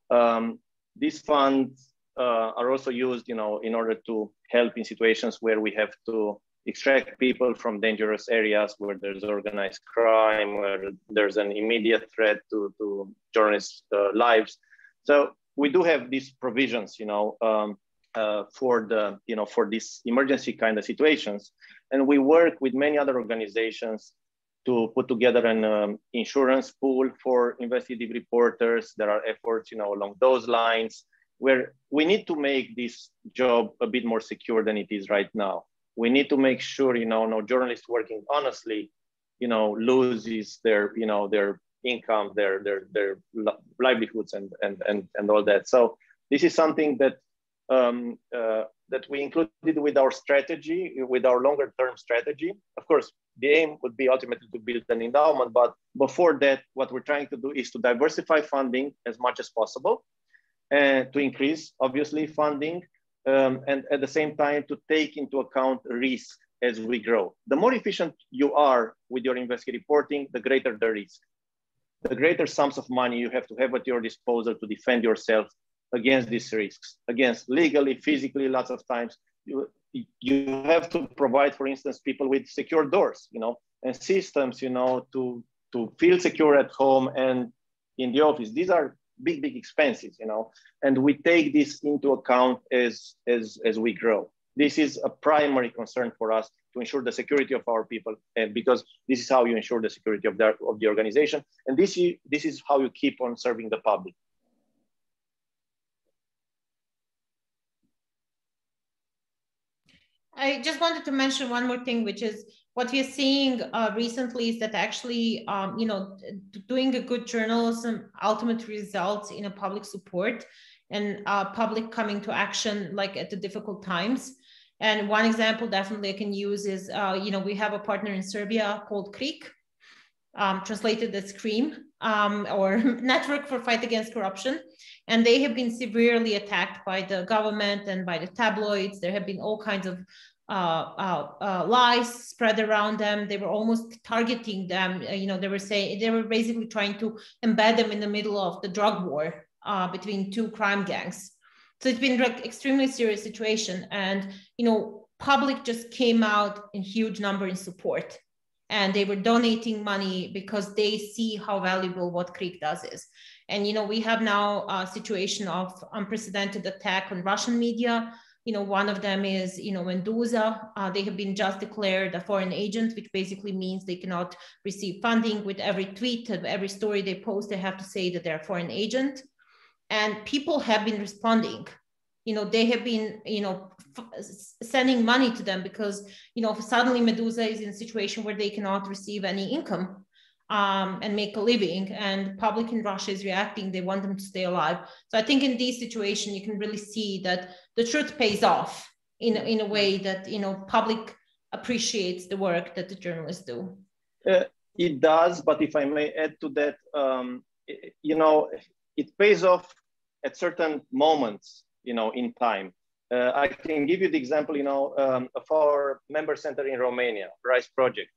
Um, these funds uh, are also used, you know, in order to help in situations where we have to extract people from dangerous areas where there's organized crime, where there's an immediate threat to, to journalists' uh, lives. So we do have these provisions, you know, um, uh, for the, you know, for these emergency kind of situations. And we work with many other organizations to put together an um, insurance pool for investigative reporters. There are efforts, you know, along those lines where we need to make this job a bit more secure than it is right now. We need to make sure, you know, no journalist working honestly, you know, loses their, you know, their income, their their their livelihoods, and and and and all that. So this is something that um, uh, that we included with our strategy, with our longer term strategy. Of course, the aim would be ultimately to build an endowment, but before that, what we're trying to do is to diversify funding as much as possible and to increase, obviously, funding, um, and at the same time to take into account risk as we grow. The more efficient you are with your investigative reporting, the greater the risk. The greater sums of money you have to have at your disposal to defend yourself against these risks, against legally, physically, lots of times. You, you have to provide, for instance, people with secure doors, you know, and systems, you know, to, to feel secure at home and in the office. These are big, big expenses, you know, and we take this into account as, as, as we grow. This is a primary concern for us to ensure the security of our people, and because this is how you ensure the security of the, of the organization. And this, this is how you keep on serving the public. I just wanted to mention one more thing, which is what we're seeing uh, recently is that actually, um, you know, doing a good journalism ultimately results in a public support and uh, public coming to action like at the difficult times. And one example definitely I can use is, uh, you know, we have a partner in Serbia called KRIK, um, translated as CREAM, um, or Network for Fight Against Corruption. And they have been severely attacked by the government and by the tabloids. There have been all kinds of lies spread around them. They were almost targeting them. Uh, you know, they were saying they were basically trying to embed them in the middle of the drug war uh, between two crime gangs. So it's been like extremely serious situation, and you know, public just came out in huge number in support, and they were donating money because they see how valuable what KRIK does is. And you know, we have now a situation of unprecedented attack on Russian media you know, one of them is, you know, Meduza. Uh, they have been just declared a foreign agent, which basically means they cannot receive funding. With every tweet, every story they post, they have to say that they're a foreign agent. And people have been responding. You know, they have been, you know, sending money to them because, you know, suddenly Meduza is in a situation where they cannot receive any income um, and make a living. And public in Russia is reacting. They want them to stay alive. So I think in this situation, you can really see that the truth pays off in, in a way that, you know, public appreciates the work that the journalists do. Uh, it does, but if I may add to that, um, it, you know, it pays off at certain moments, you know, in time. Uh, I can give you the example, you know, um, of our member center in Romania, Rise Project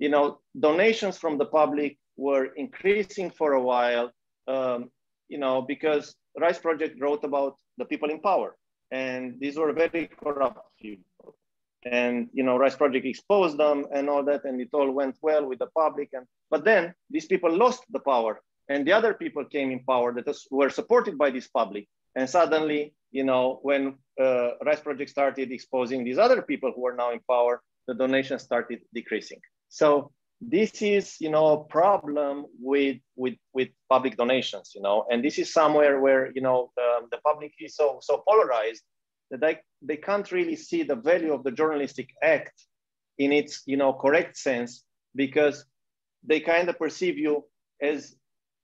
you know, donations from the public were increasing for a while, um, you know, because Rise Project wrote about the people in power, and these were very corrupt people. And you know, Rise Project exposed them and all that, and it all went well with the public. And but then these people lost the power, and the other people came in power that were supported by this public. And suddenly, you know, when uh, Rise Project started exposing these other people who are now in power, the donations started decreasing. So this is, you know, a problem with, with, with public donations, you know, and this is somewhere where, you know, the, the public is so, so polarized that they, they can't really see the value of the journalistic act in its, you know, correct sense because they kind of perceive you as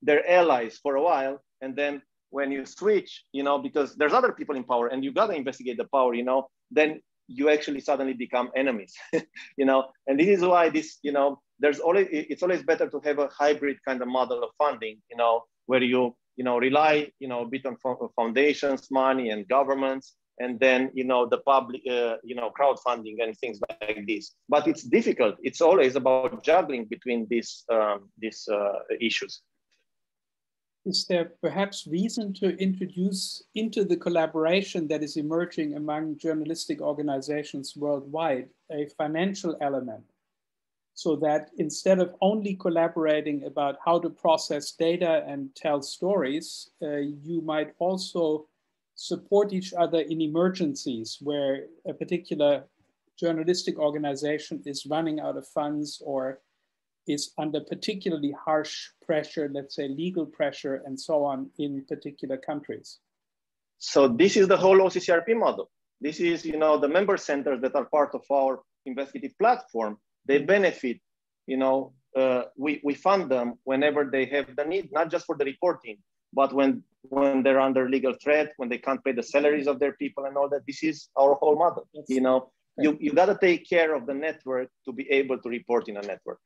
their allies for a while. And then when you switch, you know, because there's other people in power and you got to investigate the power, you know, then you actually suddenly become enemies you know? And this is why this you know there's always it's always better to have a hybrid kind of model of funding you know where you you know rely you know a bit on foundations money and governments and then you know the public uh, you know crowdfunding and things like this. But it's difficult. It's always about juggling between these um, these uh, issues is there perhaps reason to introduce into the collaboration that is emerging among journalistic organizations worldwide a financial element? So that instead of only collaborating about how to process data and tell stories, uh, you might also support each other in emergencies where a particular journalistic organization is running out of funds or is under particularly harsh pressure, let's say legal pressure and so on in particular countries. So this is the whole OCCRP model. This is, you know, the member centers that are part of our investigative platform, they benefit, you know, uh, we, we fund them whenever they have the need, not just for the reporting, but when, when they're under legal threat, when they can't pay the salaries of their people and all that, this is our whole model. Yes. You know, you, you got to take care of the network to be able to report in a network.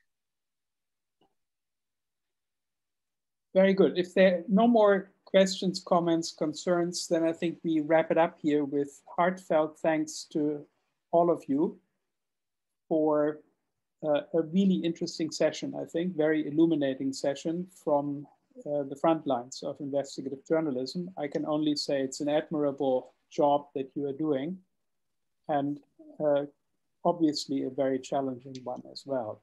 Very good. If there are no more questions, comments, concerns, then I think we wrap it up here with heartfelt thanks to all of you for uh, a really interesting session, I think, very illuminating session from uh, the front lines of investigative journalism. I can only say it's an admirable job that you are doing and uh, obviously a very challenging one as well.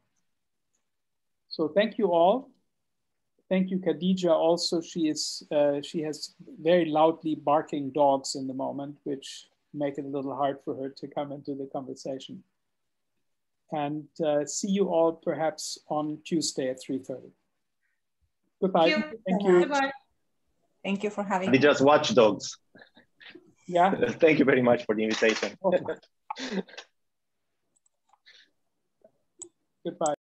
So thank you all thank you, Khadija. Also, she is uh, she has very loudly barking dogs in the moment, which make it a little hard for her to come into the conversation. And uh, see you all perhaps on Tuesday at 3.30. Goodbye. Thank you. Thank you. Goodbye. Thank you for having me. just watch dogs. Yeah. Thank you very much for the invitation. Goodbye.